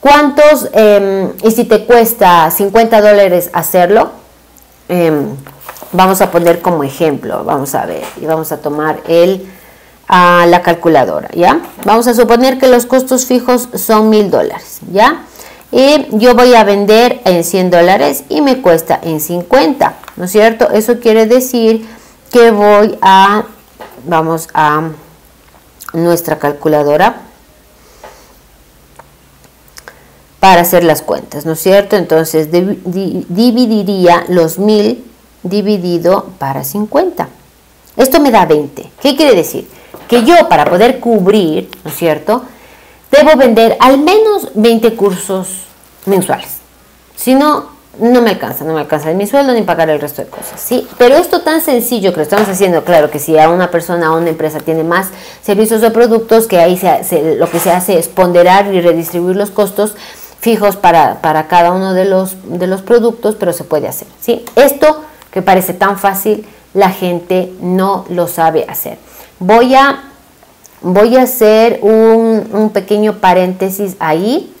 ¿Cuántos, em, y si te cuesta 50 dólares hacerlo, em, vamos a poner como ejemplo, vamos a ver, y vamos a tomar el a la calculadora, ¿ya? Vamos a suponer que los costos fijos son mil dólares, ¿ya? Y yo voy a vender en 100 dólares y me cuesta en 50, ¿no es cierto? Eso quiere decir que voy a, vamos a nuestra calculadora para hacer las cuentas, ¿no es cierto? Entonces dividiría los mil dividido para 50. Esto me da 20. ¿Qué quiere decir? Que yo para poder cubrir, ¿no es cierto?, debo vender al menos 20 cursos mensuales. Si no, no me alcanza, no me alcanza de mi sueldo ni pagar el resto de cosas, ¿sí? Pero esto tan sencillo que lo estamos haciendo, claro que si a una persona, a una empresa tiene más servicios o productos, que ahí se, lo que se hace es ponderar y redistribuir los costos fijos para, para cada uno de los, de los productos, pero se puede hacer, ¿sí? Esto que parece tan fácil, la gente no lo sabe hacer. Voy a, voy a hacer un, pequeño paréntesis ahí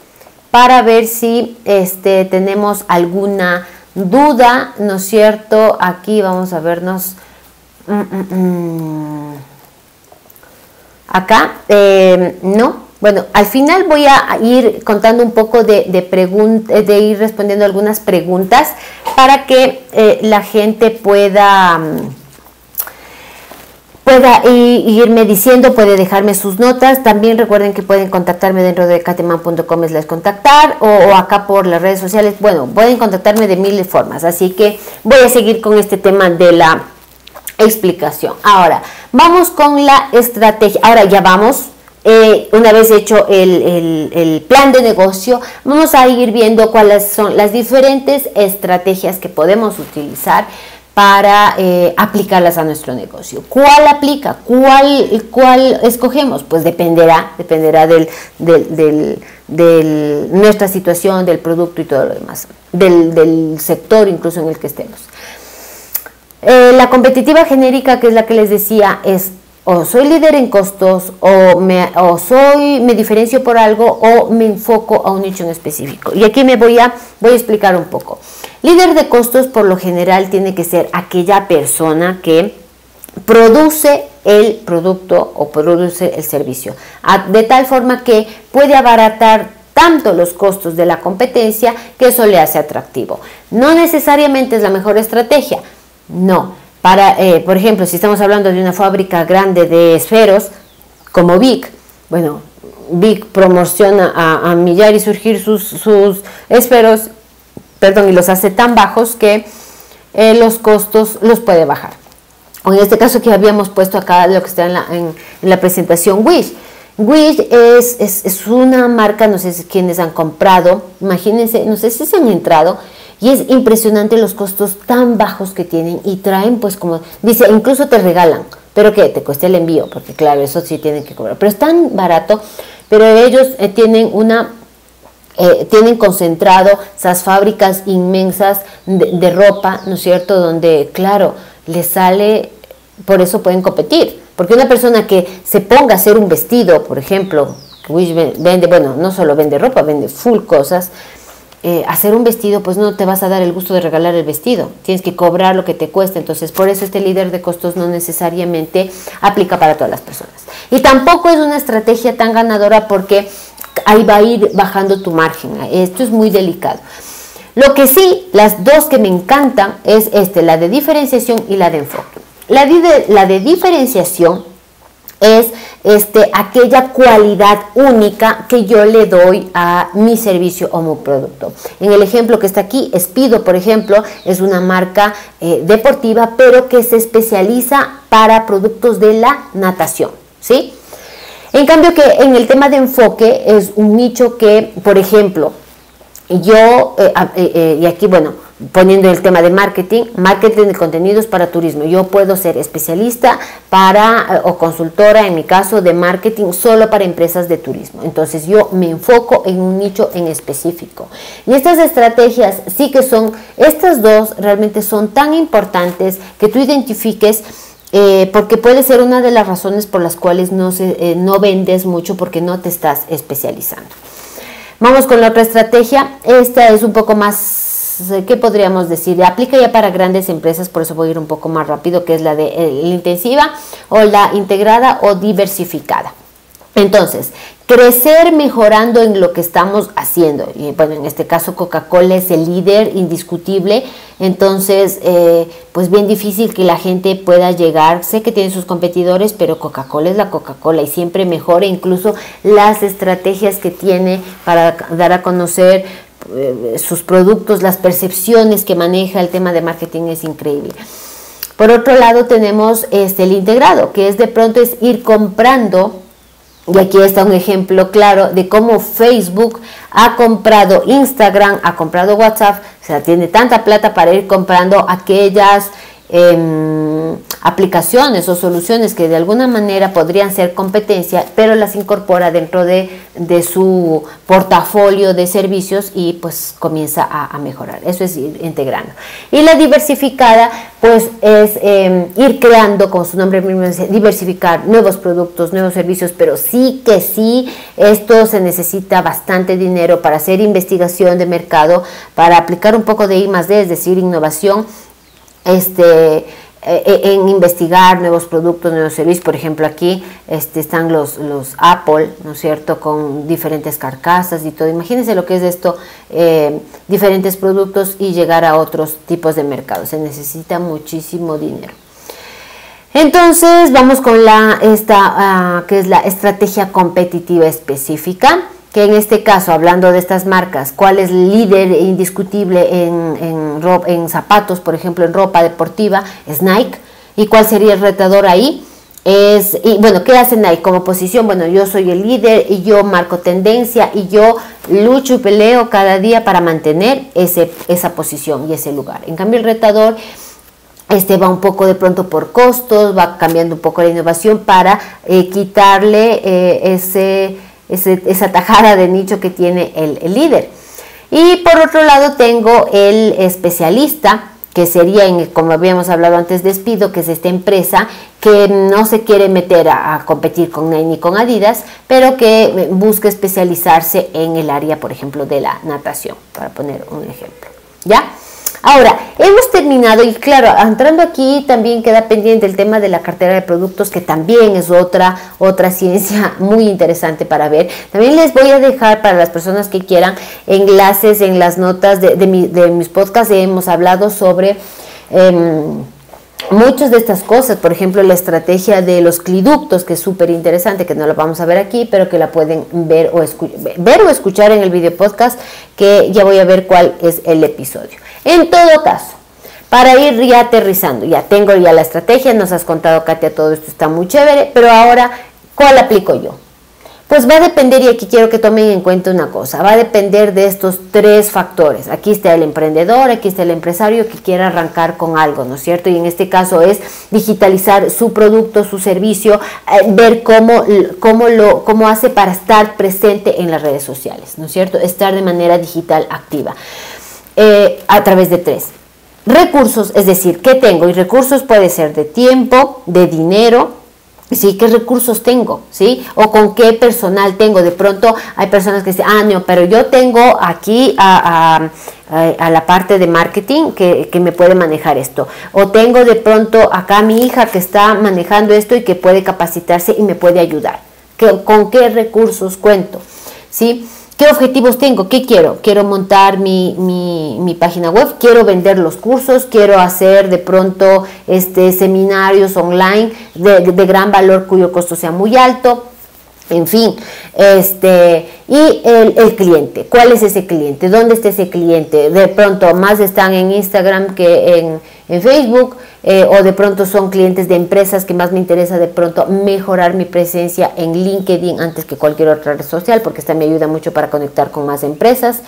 para ver si este, tenemos alguna duda, ¿no es cierto? Aquí vamos a vernos. Mm, mm, mm. Acá, eh, no. Bueno, al final voy a ir contando un poco de, de, de ir respondiendo algunas preguntas para que eh, la gente pueda pueda irme diciendo, puede dejarme sus notas. También recuerden que pueden contactarme dentro de cateman.com les contactar o, acá por las redes sociales. Bueno, pueden contactarme de mil formas. Así que voy a seguir con este tema de la explicación. Ahora, vamos con la estrategia. Ahora ya vamos eh, una vez hecho el, plan de negocio, vamos a ir viendo cuáles son las diferentes estrategias que podemos utilizar para eh, aplicarlas a nuestro negocio. ¿Cuál aplica? ¿Cuál, ¿Cuál escogemos? Pues dependerá, dependerá de nuestra situación, del producto y todo lo demás, del, sector incluso en el que estemos. Eh, la competitiva genérica, que es la que les decía, es o soy líder en costos, o me, o soy, me diferencio por algo, o me enfoco a un nicho en específico. Y aquí me voy a, voy a explicar un poco. Líder de costos por lo general tiene que ser aquella persona que produce el producto o produce el servicio, de tal forma que puede abaratar tanto los costos de la competencia que eso le hace atractivo. No necesariamente es la mejor estrategia, no, para, eh, por ejemplo, si estamos hablando de una fábrica grande de esferos, como Vic, bueno, Vic promociona a, millar y surgir sus, sus, esferos, perdón, y los hace tan bajos que eh, los costos los puede bajar. O en este caso que habíamos puesto acá lo que está en la, en, la presentación, Wish. Wish es, es, es, una marca, no sé si quienes han comprado, imagínense, no sé si se han entrado, y es impresionante los costos tan bajos que tienen y traen pues como, dice, incluso te regalan, pero que te cueste el envío, porque claro, eso sí tienen que cobrar, pero es tan barato, pero ellos eh, tienen una eh, tienen concentrado esas fábricas inmensas de, ropa, ¿no es cierto? Donde, claro, les sale, por eso pueden competir. Porque una persona que se ponga a hacer un vestido, por ejemplo, vende, bueno, no solo vende ropa, vende full cosas, eh, hacer un vestido, pues no te vas a dar el gusto de regalar el vestido, tienes que cobrar lo que te cuesta, entonces por eso este líder de costos no necesariamente aplica para todas las personas. Y tampoco es una estrategia tan ganadora porque ahí va a ir bajando tu margen, esto es muy delicado. Lo que sí, las dos que me encantan es este, la de diferenciación y la de enfoque. La de, la de diferenciación es este, aquella cualidad única que yo le doy a mi servicio o mi producto. En el ejemplo que está aquí, Espido, por ejemplo, es una marca eh, deportiva, pero que se especializa para productos de la natación, ¿sí? En cambio que en el tema de enfoque es un nicho que, por ejemplo, yo, eh, eh, y aquí, bueno, poniendo el tema de marketing, marketing de contenidos para turismo. Yo puedo ser especialista para eh, o consultora en mi caso de marketing solo para empresas de turismo. Entonces yo me enfoco en un nicho en específico. Y estas estrategias sí que son, estas dos realmente son tan importantes que tú identifiques eh, porque puede ser una de las razones por las cuales no, se, eh, no vendes mucho porque no te estás especializando. Vamos con la otra estrategia. Esta es un poco más ¿qué podríamos decir? Aplica ya para grandes empresas, por eso voy a ir un poco más rápido, que es la de eh, la intensiva o la integrada o diversificada. Entonces, crecer mejorando en lo que estamos haciendo. Y bueno, en este caso Coca-Cola es el líder indiscutible, entonces eh, pues bien difícil que la gente pueda llegar. Sé que tiene sus competidores, pero Coca-Cola es la Coca-Cola y siempre mejora incluso las estrategias que tiene para dar a conocer eh, sus productos, las percepciones que maneja el tema de marketing es increíble. Por otro lado tenemos este, el integrado, que es de pronto es ir comprando, y aquí está un ejemplo claro de cómo Facebook ha comprado Instagram, ha comprado WhatsApp, o sea, tiene tanta plata para ir comprando aquellas Em, aplicaciones o soluciones que de alguna manera podrían ser competencia, pero las incorpora dentro de, su portafolio de servicios y pues comienza a, mejorar. Eso es ir integrando. Y la diversificada pues es em, ir creando, como su nombre mismo dice, diversificar nuevos productos, nuevos servicios, pero sí que sí, esto se necesita bastante dinero para hacer investigación de mercado, para aplicar un poco de I D, es decir, innovación este, en investigar nuevos productos, nuevos servicios. Por ejemplo, aquí este, están los, los Apple, ¿no es cierto?, con diferentes carcasas y todo. Imagínense lo que es esto, eh, diferentes productos y llegar a otros tipos de mercados. Se necesita muchísimo dinero. Entonces, vamos con la, esta, ah, que es la estrategia competitiva específica que en este caso, hablando de estas marcas, ¿cuál es líder indiscutible en, en, en zapatos, por ejemplo, en ropa deportiva? Es Nike. ¿Y cuál sería el retador ahí? es, y bueno, ¿qué hacen ahí como posición? Bueno, yo soy el líder y yo marco tendencia y yo lucho y peleo cada día para mantener ese, esa posición y ese lugar. En cambio, el retador este va un poco de pronto por costos, va cambiando un poco la innovación para eh, quitarle eh, ese, esa tajada de nicho que tiene el, líder. Y por otro lado tengo el especialista, que sería, en, como habíamos hablado antes, despido, que es esta empresa que no se quiere meter a, competir con Nike ni con Adidas, pero que busca especializarse en el área, por ejemplo, de la natación, para poner un ejemplo. ¿Ya? Ahora, hemos terminado y claro, entrando aquí también queda pendiente el tema de la cartera de productos, que también es otra, otra ciencia muy interesante para ver. También les voy a dejar para las personas que quieran enlaces en las notas de, mis podcasts. Hemos hablado sobre... Em, muchas de estas cosas, por ejemplo, la estrategia de los cliductos, que es súper interesante, que no la vamos a ver aquí, pero que la pueden ver o, ver o escuchar en el video podcast, que ya voy a ver cuál es el episodio. En todo caso, para ir ya aterrizando, ya tengo ya la estrategia, nos has contado Katia, todo esto está muy chévere, pero ahora, ¿cuál aplico yo? Pues va a depender, y aquí quiero que tomen en cuenta una cosa, va a depender de estos tres factores. Aquí está el emprendedor, aquí está el empresario que quiere arrancar con algo, ¿no es cierto? Y en este caso es digitalizar su producto, su servicio, eh, ver cómo, cómo, lo, cómo hace para estar presente en las redes sociales, ¿no es cierto? Estar de manera digital activa. Eh, a través de tres. Recursos, es decir, ¿qué tengo? Y recursos puede ser de tiempo, de dinero, ¿sí? ¿Qué recursos tengo? ¿Sí? O con qué personal tengo. De pronto hay personas que dicen, ah, no, pero yo tengo aquí a, la parte de marketing que, que, me puede manejar esto. O tengo de pronto acá a mi hija que está manejando esto y que puede capacitarse y me puede ayudar. ¿Con qué recursos cuento? ¿Sí? ¿Qué objetivos tengo? ¿Qué quiero? Quiero montar mi, mi, página web, quiero vender los cursos, quiero hacer de pronto este, seminarios online de, de gran valor cuyo costo sea muy alto. En fin, este, y el, el, cliente, ¿cuál es ese cliente? ¿Dónde está ese cliente? De pronto más están en Instagram que en, en Facebook, eh, o de pronto son clientes de empresas que más me interesa de pronto mejorar mi presencia en LinkedIn antes que cualquier otra red social, porque esta me ayuda mucho para conectar con más empresas.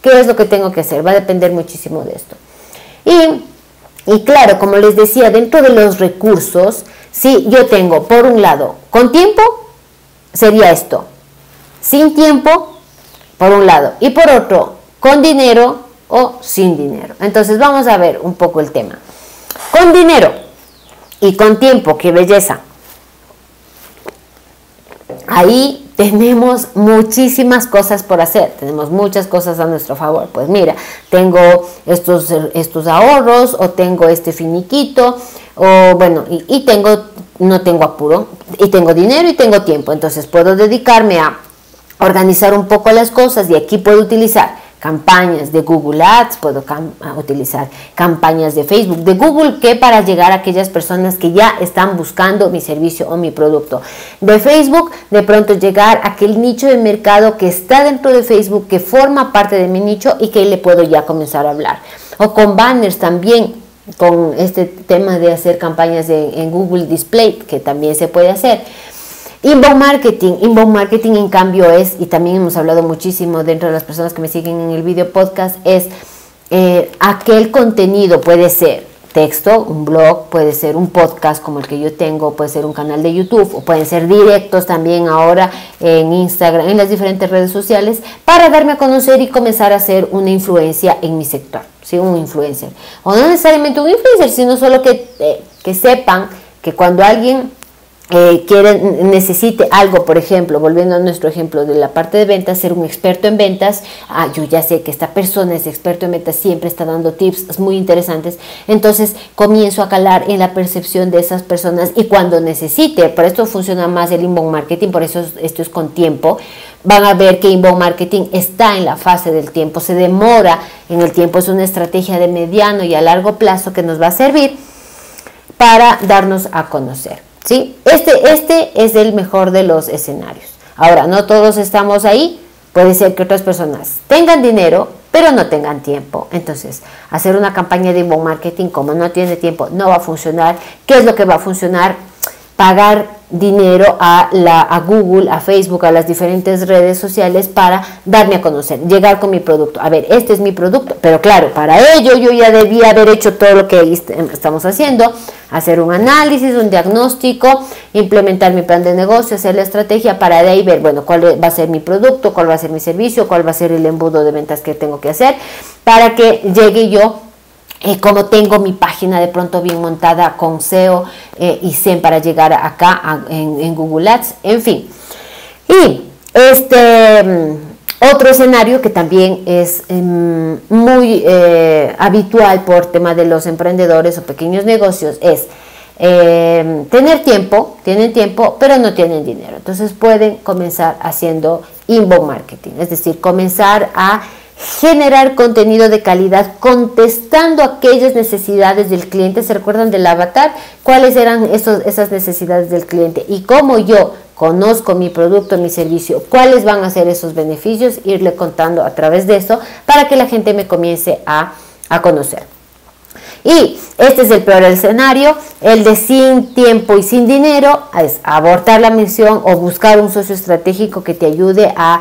¿Qué es lo que tengo que hacer? Va a depender muchísimo de esto. Y, y claro, como les decía, dentro de los recursos, si yo tengo, por un lado, con tiempo, sería esto. Sin tiempo, por un lado. Y por otro, con dinero o sin dinero. Entonces vamos a ver un poco el tema. Con dinero y con tiempo, qué belleza. Ahí tenemos muchísimas cosas por hacer, tenemos muchas cosas a nuestro favor. Pues mira, tengo estos, estos ahorros o tengo este finiquito o bueno, y, y tengo, no tengo apuro, y tengo dinero y tengo tiempo, entonces puedo dedicarme a organizar un poco las cosas y aquí puedo utilizar campañas de Google Ads, puedo utilizar campañas de Facebook, de Google, que para llegar a aquellas personas que ya están buscando mi servicio o mi producto. De Facebook, de pronto llegar a aquel nicho de mercado que está dentro de Facebook, que forma parte de mi nicho y que le puedo ya comenzar a hablar. O con banners también, con este tema de hacer campañas en Google Display, que también se puede hacer. Inbound marketing, inbound marketing en cambio es, y también hemos hablado muchísimo dentro de las personas que me siguen en el video podcast, es eh, aquel contenido, puede ser texto, un blog, puede ser un podcast como el que yo tengo, puede ser un canal de YouTube, o pueden ser directos también ahora en Instagram, en las diferentes redes sociales, para darme a conocer y comenzar a hacer una influencia en mi sector, ¿sí? un influencer. O no necesariamente un influencer, sino solo que, eh, que sepan que cuando alguien eh, quiere, necesite algo, por ejemplo, volviendo a nuestro ejemplo de la parte de ventas, ser un experto en ventas, ah, yo ya sé que esta persona es experto en ventas, siempre está dando tips muy interesantes, entonces comienzo a calar en la percepción de esas personas y cuando necesite, por esto funciona más el inbound marketing, por eso esto es con tiempo, van a ver que inbound marketing está en la fase del tiempo, se demora en el tiempo, es una estrategia de mediano y a largo plazo que nos va a servir para darnos a conocer. ¿Sí? Este, este es el mejor de los escenarios. Ahora, no todos estamos ahí. Puede ser que otras personas tengan dinero, pero no tengan tiempo. Entonces, hacer una campaña de inbound marketing como no tiene tiempo no va a funcionar. ¿Qué es lo que va a funcionar? Pagar dinero a, la, a Google, a Facebook, a las diferentes redes sociales para darme a conocer, llegar con mi producto. A ver, este es mi producto, pero claro, para ello yo ya debía haber hecho todo lo que estamos haciendo, hacer un análisis, un diagnóstico, implementar mi plan de negocio, hacer la estrategia para de ahí ver, bueno, cuál va a ser mi producto, cuál va a ser mi servicio, cuál va a ser el embudo de ventas que tengo que hacer para que llegue yo eh, como tengo mi página de pronto bien montada con SEO eh, y SEM para llegar acá en, Google Ads, en fin. Y este mm, otro escenario que también es em, muy eh, habitual por tema de los emprendedores o pequeños negocios es em, tener tiempo, tienen tiempo, pero no tienen dinero. Entonces pueden comenzar haciendo inbound marketing, es decir, comenzar a generar contenido de calidad contestando aquellas necesidades del cliente. ¿Se recuerdan del avatar? ¿Cuáles eran esos, esas necesidades del cliente? Y cómo yo conozco mi producto, mi servicio, cuáles van a ser esos beneficios, irle contando a través de eso para que la gente me comience a, a conocer. Y este es el peor escenario, el de sin tiempo y sin dinero, es abortar la misión o buscar un socio estratégico que te ayude a,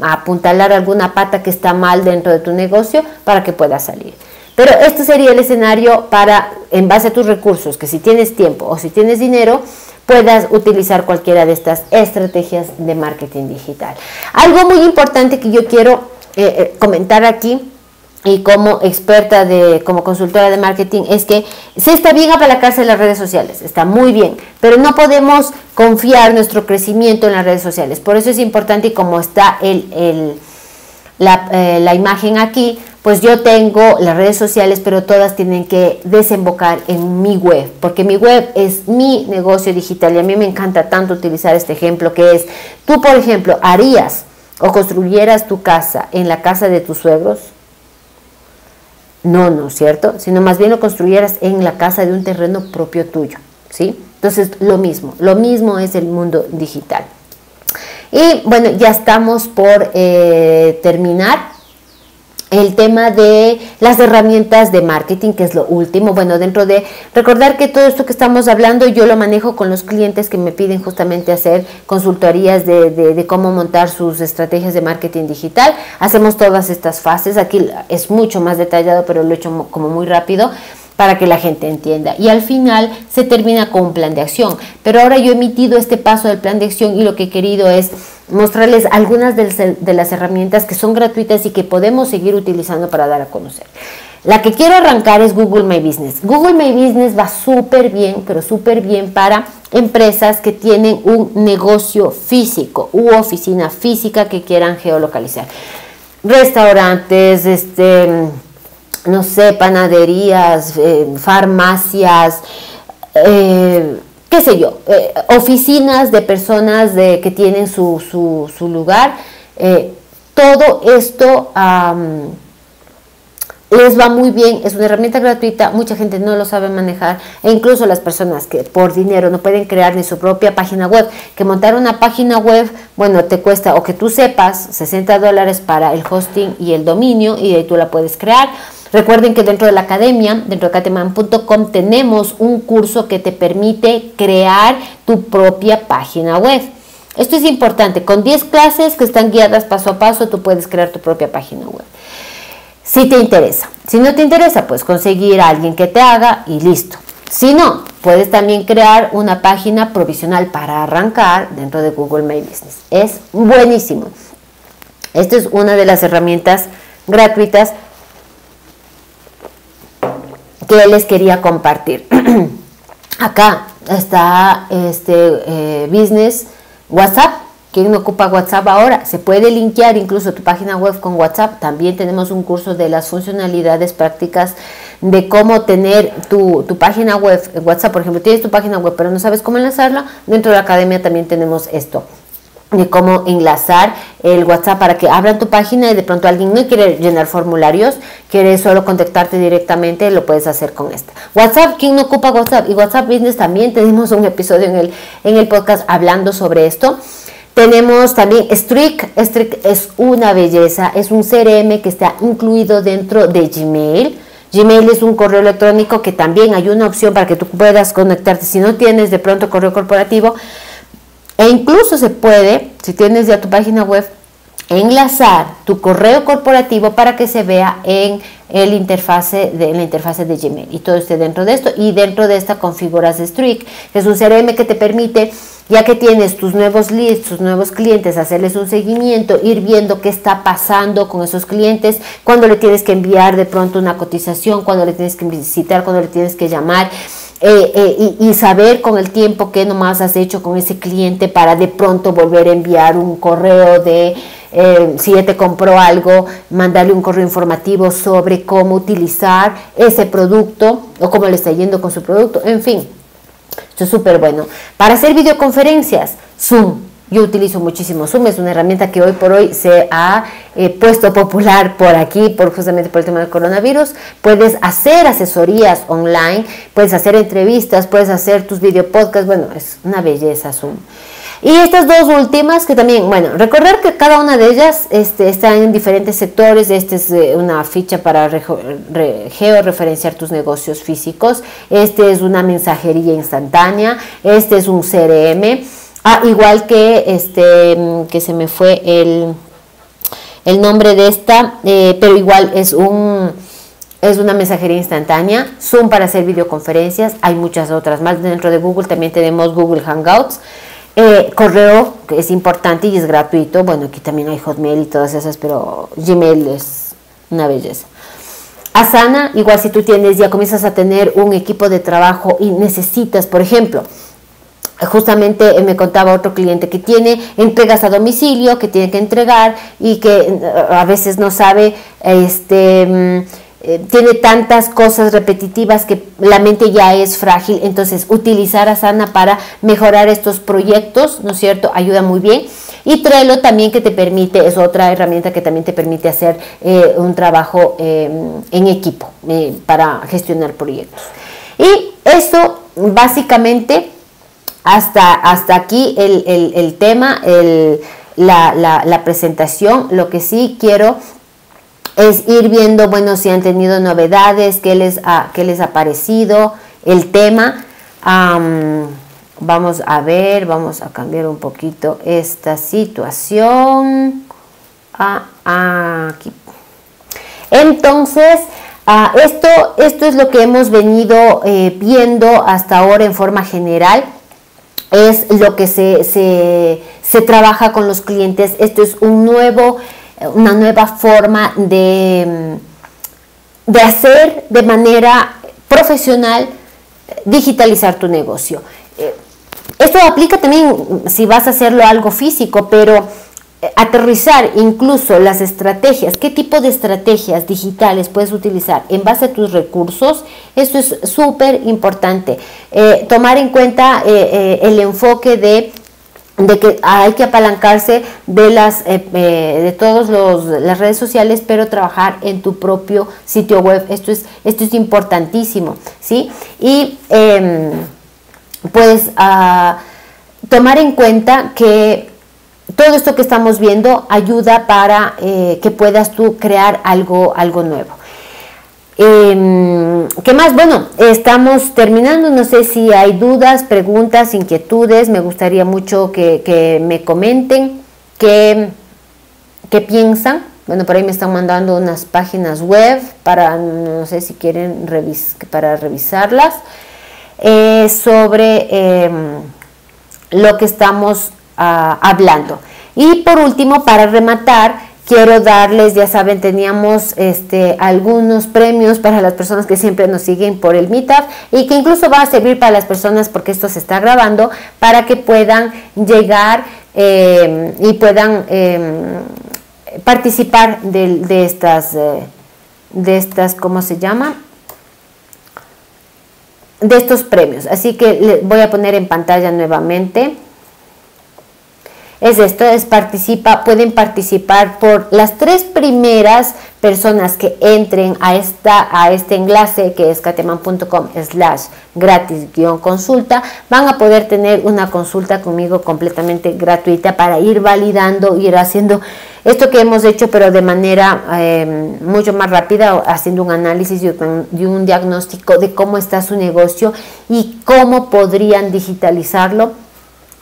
apuntalar alguna pata que está mal dentro de tu negocio para que pueda salir. Pero este sería el escenario para, en base a tus recursos, que si tienes tiempo o si tienes dinero, puedas utilizar cualquiera de estas estrategias de marketing digital. Algo muy importante que yo quiero eh, eh, comentar aquí y como experta de, como consultora de marketing, es que se está bien apalacarse en las redes sociales, está muy bien, pero no podemos confiar nuestro crecimiento en las redes sociales. Por eso es importante y como está el, la, eh, la imagen aquí, pues yo tengo las redes sociales, pero todas tienen que desembocar en mi web, porque mi web es mi negocio digital y a mí me encanta tanto utilizar este ejemplo que es, tú por ejemplo, harías o construyeras tu casa en la casa de tus suegros, no, no, ¿cierto? Sino más bien lo construyeras en la casa de un terreno propio tuyo, ¿sí? Entonces, lo mismo, lo mismo es el mundo digital. Y bueno, ya estamos por eh, terminar el tema de las herramientas de marketing, que es lo último. Bueno, dentro de recordar que todo esto que estamos hablando yo lo manejo con los clientes que me piden justamente hacer consultorías de, de, cómo montar sus estrategias de marketing digital. Hacemos todas estas fases. Aquí es mucho más detallado, pero lo he hecho como muy rápido para que la gente entienda. Y al final se termina con un plan de acción. Pero ahora yo he emitido este paso del plan de acción y lo que he querido es mostrarles algunas de las herramientas que son gratuitas y que podemos seguir utilizando para dar a conocer. La que quiero arrancar es Google My Business. Google My Business va súper bien, pero súper bien para empresas que tienen un negocio físico u oficina física que quieran geolocalizar. Restaurantes, este, no sé, panaderías, eh, farmacias, eh, qué sé yo, eh, oficinas de personas de, que tienen su, su, lugar. todo esto les va muy bien, es una herramienta gratuita, mucha gente no lo sabe manejar e incluso las personas que por dinero no pueden crear ni su propia página web, que montar una página web, bueno, te cuesta o que tú sepas 60 dólares para el hosting y el dominio y ahí tú la puedes crear Recuerden que dentro de la academia, dentro de cateman.com, tenemos un curso que te permite crear tu propia página web. Esto es importante, con 10 clases que están guiadas paso a paso, tú puedes crear tu propia página web. Si te interesa. Si no te interesa, puedes conseguir a alguien que te haga y listo. Si no, puedes también crear una página provisional para arrancar dentro de Google My Business. Es buenísimo. Esta es una de las herramientas gratuitas que les quería compartir. Acá está este eh, business WhatsApp. ¿Quién ocupa WhatsApp ahora? Se puede linkear incluso tu página web con WhatsApp. También tenemos un curso de las funcionalidades prácticas de cómo tener tu, tu página web. WhatsApp, por ejemplo, tienes tu página web pero no sabes cómo enlazarla. Dentro de la academia también tenemos esto de cómo enlazar el WhatsApp para que abran tu página y de pronto alguien no quiere llenar formularios, quiere solo contactarte directamente, lo puedes hacer con esta. WhatsApp, ¿quién no ocupa WhatsApp? Y WhatsApp Business también tenemos un episodio en el, en el podcast hablando sobre esto. Tenemos también Streak. Streak es una belleza, es un CRM que está incluido dentro de Gmail Gmail es un correo electrónico que también hay una opción para que tú puedas conectarte. Si no tienes de pronto correo corporativo, e incluso se puede, si tienes ya tu página web, enlazar tu correo corporativo para que se vea en el interfase de, la interfase de Gmail y todo esté dentro de esto y dentro de esta configuras Streak, que es un CRM que te permite ya que tienes tus nuevos leads, tus nuevos clientes, hacerles un seguimiento, ir viendo qué está pasando con esos clientes, cuando le tienes que enviar de pronto una cotización, cuando le tienes que visitar, cuando le tienes que llamar. Eh, eh, y, saber con el tiempo qué nomás has hecho con ese cliente para de pronto volver a enviar un correo de eh, si ya te compró algo, mandarle un correo informativo sobre cómo utilizar ese producto o cómo le está yendo con su producto, en fin. Esto es súper bueno. Para hacer videoconferencias, Zoom. Yo utilizo muchísimo Zoom, es una herramienta que hoy por hoy se ha eh, puesto popular por aquí, por justamente por el tema del coronavirus. Puedes hacer asesorías online, puedes hacer entrevistas, puedes hacer tus videopodcasts. Bueno, es una belleza Zoom. Y estas dos últimas que también, bueno, recordar que cada una de ellas este, está en diferentes sectores. Esta es eh, una ficha para georreferenciar tus negocios físicos. Este es una mensajería instantánea. Este es un CRM. Ah, igual que este, que se me fue el, el nombre de esta, eh, pero igual es un es una mensajería instantánea, Zoom para hacer videoconferencias, hay muchas otras más. Dentro de Google también tenemos Google Hangouts. Eh, correo, que es importante y es gratuito. Bueno, aquí también hay Hotmail y todas esas, pero Gmail es una belleza. Asana, igual si tú tienes, ya comienzas a tener un equipo de trabajo y necesitas, por ejemplo, justamente me contaba otro cliente que tiene entregas a domicilio, que tiene que entregar y que eh, a veces no sabe, este mm, eh, tiene tantas cosas repetitivas que la mente ya es frágil, entonces utilizar Asana para mejorar estos proyectos, ¿no es cierto? Ayuda muy bien. Y Trello también que te permite, es otra herramienta que también te permite hacer eh, un trabajo eh, en equipo para gestionar proyectos. Y esto básicamente, hasta, hasta aquí el, tema, la, la presentación, lo que sí quiero es ir viendo, bueno, si han tenido novedades, qué les ha, qué les ha parecido el tema. vamos a ver, vamos a cambiar un poquito esta situación. Ah, aquí. Entonces, ah, esto, esto es lo que hemos venido eh, viendo hasta ahora en forma general. Es lo que se, se, se trabaja con los clientes. Esto es un nuevo una nueva forma de, de hacer de manera profesional digitalizar tu negocio. Eh, esto aplica también si vas a hacerlo algo físico, pero eh, aterrizar incluso las estrategias, qué tipo de estrategias digitales puedes utilizar en base a tus recursos, esto es súper importante. Eh, tomar en cuenta el enfoque de que hay que apalancarse de las eh, eh, de todas las redes sociales pero trabajar en tu propio sitio web. Esto es esto es importantísimo sí y em, pues tomar en cuenta que todo esto que estamos viendo ayuda para eh, que puedas tú crear algo algo nuevo Em, ¿Qué más? Bueno, estamos terminando, no sé si hay dudas, preguntas, inquietudes, me gustaría mucho que, me comenten qué, qué, piensan. Bueno, por ahí me están mandando unas páginas web para, no sé si quieren revis para revisarlas, eh, sobre em, lo que estamos hablando. Y por último, para rematar, quiero darles, ya saben, teníamos este, algunos premios para las personas que siempre nos siguen por el Meetup y que incluso va a servir para las personas porque esto se está grabando para que puedan llegar eh, y puedan eh, participar de, estas, eh, de estas, ¿cómo se llama? De estos premios. Así que les voy a poner en pantalla nuevamente. Es esto, es participa, pueden participar por las tres primeras personas que entren a, esta, a este enlace que es cateman.com slash gratis guion consulta, van a poder tener una consulta conmigo completamente gratuita para ir validando, ir haciendo esto que hemos hecho, pero de manera em, mucho más rápida, haciendo un análisis y un diagnóstico de cómo está su negocio y cómo podrían digitalizarlo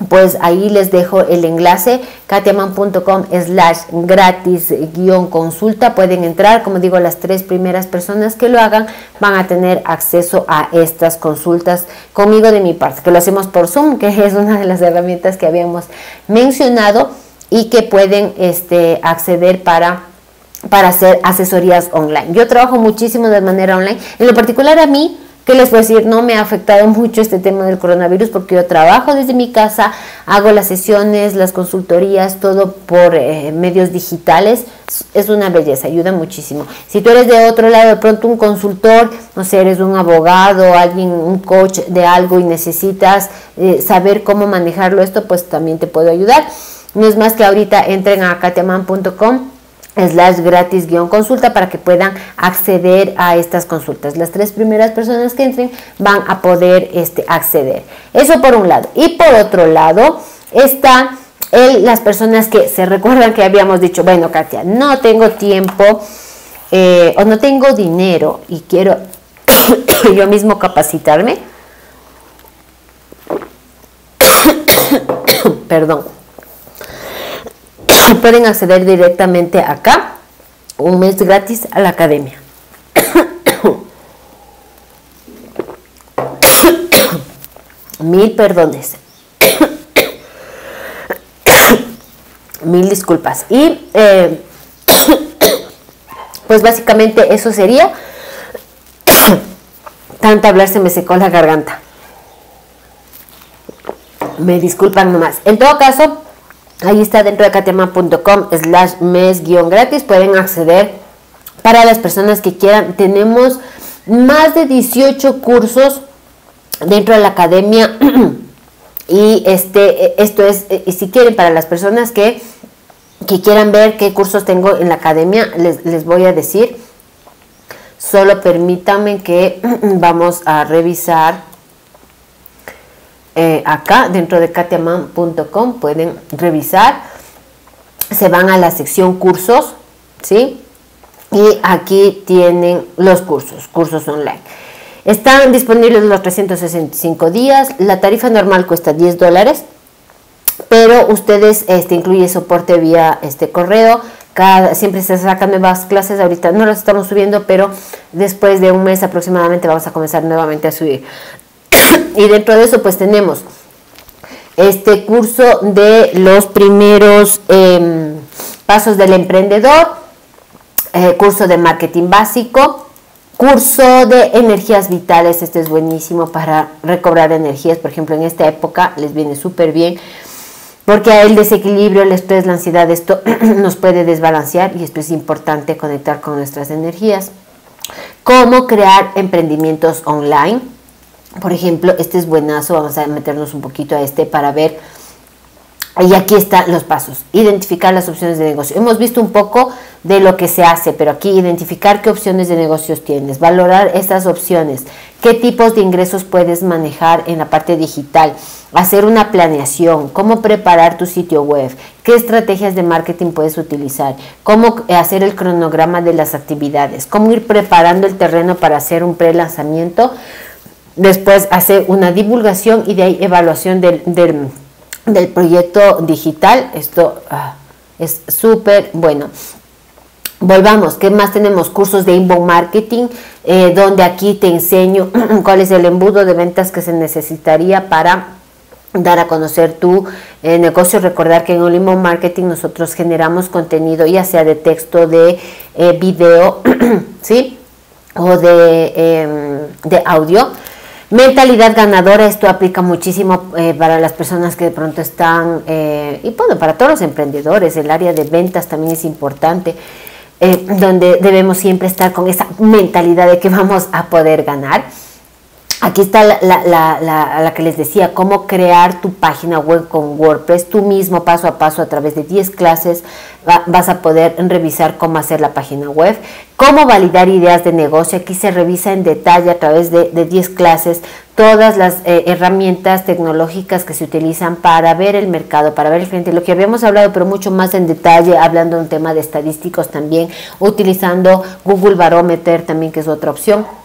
pues ahí les dejo el enlace katiaman.com slash gratis guion consulta. Pueden entrar como digo las tres primeras personas que lo hagan van a tener acceso a estas consultas conmigo de mi parte que lo hacemos por zoom que es una de las herramientas que habíamos mencionado y que pueden este, acceder para para hacer asesorías online. Yo trabajo muchísimo de manera online. En lo particular a mí ¿Qué les puedo decir? No me ha afectado mucho este tema del coronavirus porque yo trabajo desde mi casa, hago las sesiones, las consultorías, todo por eh, medios digitales. Es una belleza, ayuda muchísimo. Si tú eres de otro lado, de pronto un consultor, no sé, eres un abogado, alguien, un coach de algo y necesitas eh, saber cómo manejarlo esto, pues también te puedo ayudar. No es más que ahorita entren a katiaman.com slash gratis guion consulta para que puedan acceder a estas consultas. Las tres primeras personas que entren van a poder este, acceder. Eso por un lado. Y por otro lado está las personas que se recuerdan que habíamos dicho, bueno Katia, no tengo tiempo eh, o no tengo dinero y quiero yo mismo capacitarme. Perdón pueden acceder directamente acá, un mes gratis a la academia. Mil perdones. Mil disculpas. Y eh, pues básicamente eso sería. Tanto hablar se me secó la garganta. Me disculpan nomás. En todo caso, Ahí está dentro de katema.com slash mes guion gratis. Pueden acceder para las personas que quieran. Tenemos más de 18 cursos dentro de la academia. y este, esto es, y si quieren, para las personas que, que quieran ver qué cursos tengo en la academia, les, les voy a decir. Solo permítanme que vamos a revisar eh, acá dentro de katiaman.com pueden revisar. Se van a la sección cursos, ¿sí? Y aquí tienen los cursos, cursos online. Están disponibles los 365 días. La tarifa normal cuesta 10 dólares, pero ustedes este, incluye soporte vía este correo. Cada, siempre se sacan nuevas clases. Ahorita no las estamos subiendo, pero después de un mes aproximadamente vamos a comenzar nuevamente a subir. y dentro de eso pues tenemos este curso de los primeros em, pasos del emprendedor, eh, curso de marketing básico, curso de energías vitales, este es buenísimo para recobrar energías, por ejemplo en esta época les viene súper bien porque el desequilibrio, el estrés, la ansiedad, esto nos puede desbalancear y esto es importante conectar con nuestras energías. Cómo crear emprendimientos online, por ejemplo, este es buenazo, vamos a meternos un poquito a este para ver. Y aquí están los pasos. Identificar las opciones de negocio. Hemos visto un poco de lo que se hace, pero aquí identificar qué opciones de negocios tienes, valorar estas opciones, qué tipos de ingresos puedes manejar en la parte digital, hacer una planeación, cómo preparar tu sitio web, qué estrategias de marketing puedes utilizar, cómo hacer el cronograma de las actividades, cómo ir preparando el terreno para hacer un pre-lanzamiento después hacer una divulgación y de ahí evaluación del, del, proyecto digital. Esto ah, es súper bueno. Volvamos, ¿qué más tenemos? Cursos de inbound marketing, eh, donde aquí te enseño cuál es el embudo de ventas que se necesitaría para dar a conocer tu eh, negocio. Recordar que en inbound marketing nosotros generamos contenido, ya sea de texto, de eh, video, ¿sí? O de, em, de audio Mentalidad ganadora, esto aplica muchísimo eh, para las personas que de pronto están, eh, y bueno, para todos los emprendedores, el área de ventas también es importante, eh, donde debemos siempre estar con esa mentalidad de que vamos a poder ganar. Aquí está la, la, la, que les decía, cómo crear tu página web con WordPress, tú mismo paso a paso a través de 10 clases vas a poder revisar cómo hacer la página web, cómo validar ideas de negocio, aquí se revisa en detalle a través de, 10 clases todas las eh, herramientas tecnológicas que se utilizan para ver el mercado, para ver el cliente, lo que habíamos hablado, pero mucho más en detalle, hablando de un tema de estadísticos también, utilizando Google Barometer también, que es otra opción.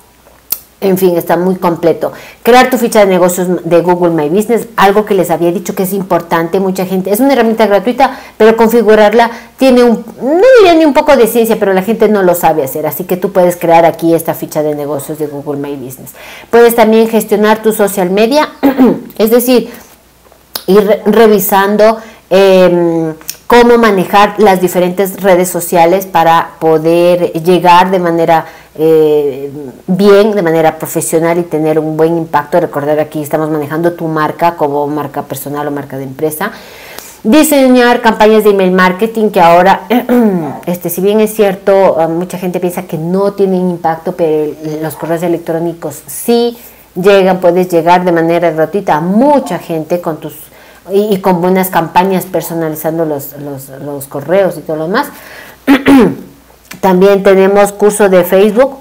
En fin, está muy completo. Crear tu ficha de negocios de Google My Business, algo que les había dicho que es importante, mucha gente, es una herramienta gratuita, pero configurarla tiene un, no diría ni un poco de ciencia, pero la gente no lo sabe hacer, así que tú puedes crear aquí esta ficha de negocios de Google My Business. Puedes también gestionar tu social media, es decir, ir revisando em, cómo manejar las diferentes redes sociales para poder llegar de manera eh, bien, de manera profesional y tener un buen impacto. Recordar aquí estamos manejando tu marca como marca personal o marca de empresa. Diseñar campañas de email marketing que ahora, este, si bien es cierto, ah, mucha gente piensa que no tienen impacto, pero los correos electrónicos sí llegan, puedes llegar de manera gratuita a mucha gente con tus y, con buenas campañas personalizando los, los, los correos y todo lo demás. También tenemos curso de Facebook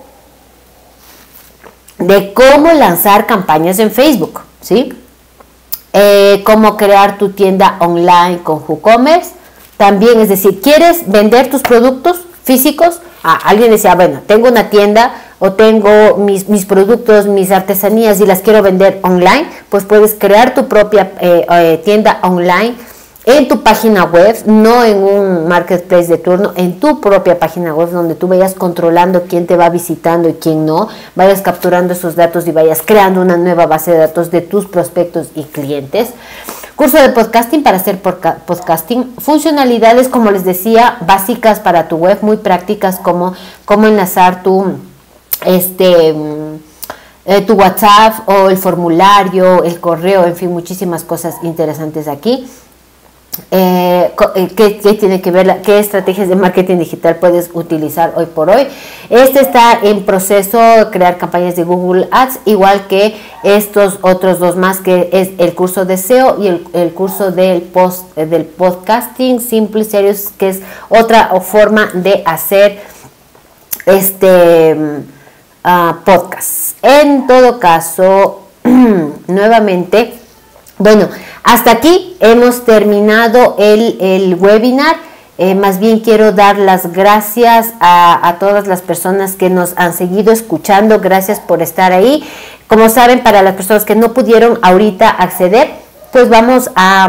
de cómo lanzar campañas en Facebook, ¿sí? Eh, cómo crear tu tienda online con WooCommerce. También, es decir, ¿quieres vender tus productos físicos? Ah, alguien decía, bueno, tengo una tienda o tengo mis, mis, productos, mis artesanías y las quiero vender online, pues puedes crear tu propia eh, eh, tienda online en tu página web, no en un marketplace de turno, en tu propia página web donde tú vayas controlando quién te va visitando y quién no, vayas capturando esos datos y vayas creando una nueva base de datos de tus prospectos y clientes. Curso de podcasting para hacer podcasting. Funcionalidades, como les decía, básicas para tu web, muy prácticas como cómo enlazar tu, este, eh, tu WhatsApp o el formulario, el correo, en fin, muchísimas cosas interesantes aquí. Eh, eh, ¿qué, tiene que ver, qué estrategias de marketing digital puedes utilizar hoy por hoy. Este está en proceso de crear campañas de Google Ads, igual que estos otros dos más, que es el curso de SEO y el, curso del, post, del podcasting simple serious, que es otra forma de hacer este uh, podcast. En todo caso, nuevamente, bueno, hasta aquí hemos terminado el, webinar. Eh, más bien quiero dar las gracias a, todas las personas que nos han seguido escuchando. Gracias por estar ahí. Como saben, para las personas que no pudieron ahorita acceder, pues vamos a,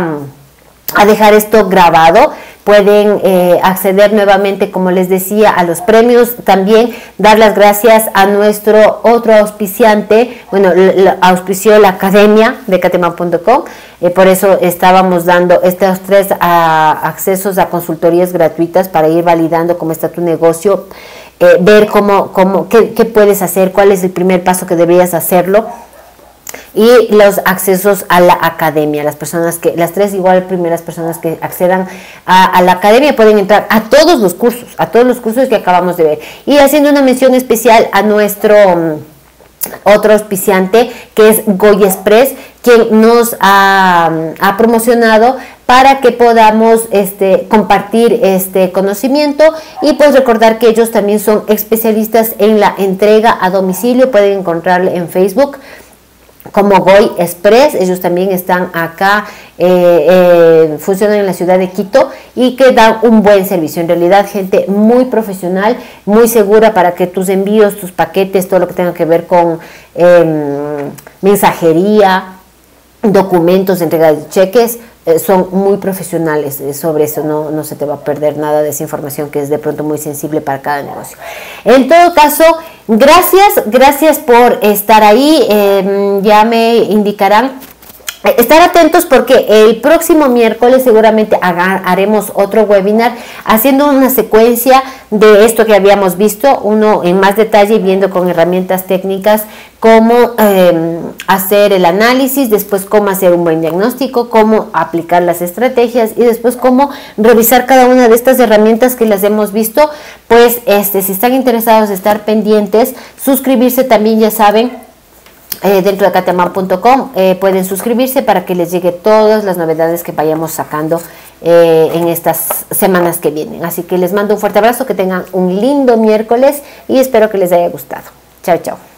a dejar esto grabado. Pueden eh, acceder nuevamente, como les decía, a los premios. También dar las gracias a nuestro otro auspiciante, bueno, auspició la academia de catema.com, eh, por eso estábamos dando estos tres ah, accesos a consultorías gratuitas para ir validando cómo está tu negocio, eh, ver cómo, cómo qué, qué puedes hacer, cuál es el primer paso que deberías hacerlo y los accesos a la academia. Las personas que, las tres igual primeras personas que accedan a, la academia pueden entrar a todos los cursos, a todos los cursos que acabamos de ver. Y haciendo una mención especial a nuestro mm, otro auspiciante que es Goy Express, quien nos ha, mm, ha, promocionado para que podamos este, compartir este conocimiento y pues recordar que ellos también son especialistas en la entrega a domicilio, pueden encontrarle en Facebook como Goy Express, ellos también están acá, eh, eh, funcionan en la ciudad de Quito y que dan un buen servicio. En realidad, gente muy profesional, muy segura para que tus envíos, tus paquetes, todo lo que tenga que ver con em, mensajería, documentos, entrega de cheques, eh, son muy profesionales eh, sobre eso, no, no se te va a perder nada de esa información que es de pronto muy sensible para cada negocio. En todo caso, gracias, gracias por estar ahí, em, ya me indicarán Estar atentos porque el próximo miércoles seguramente haremos otro webinar haciendo una secuencia de esto que habíamos visto, uno en más detalle viendo con herramientas técnicas cómo em, hacer el análisis, después cómo hacer un buen diagnóstico, cómo aplicar las estrategias y después cómo revisar cada una de estas herramientas que las hemos visto. Pues este, si están interesados estar pendientes, suscribirse también, ya saben, eh, dentro de kateamar.com eh, pueden suscribirse para que les llegue todas las novedades que vayamos sacando eh, en estas semanas que vienen. Así que les mando un fuerte abrazo, que tengan un lindo miércoles y espero que les haya gustado. Chao, chao.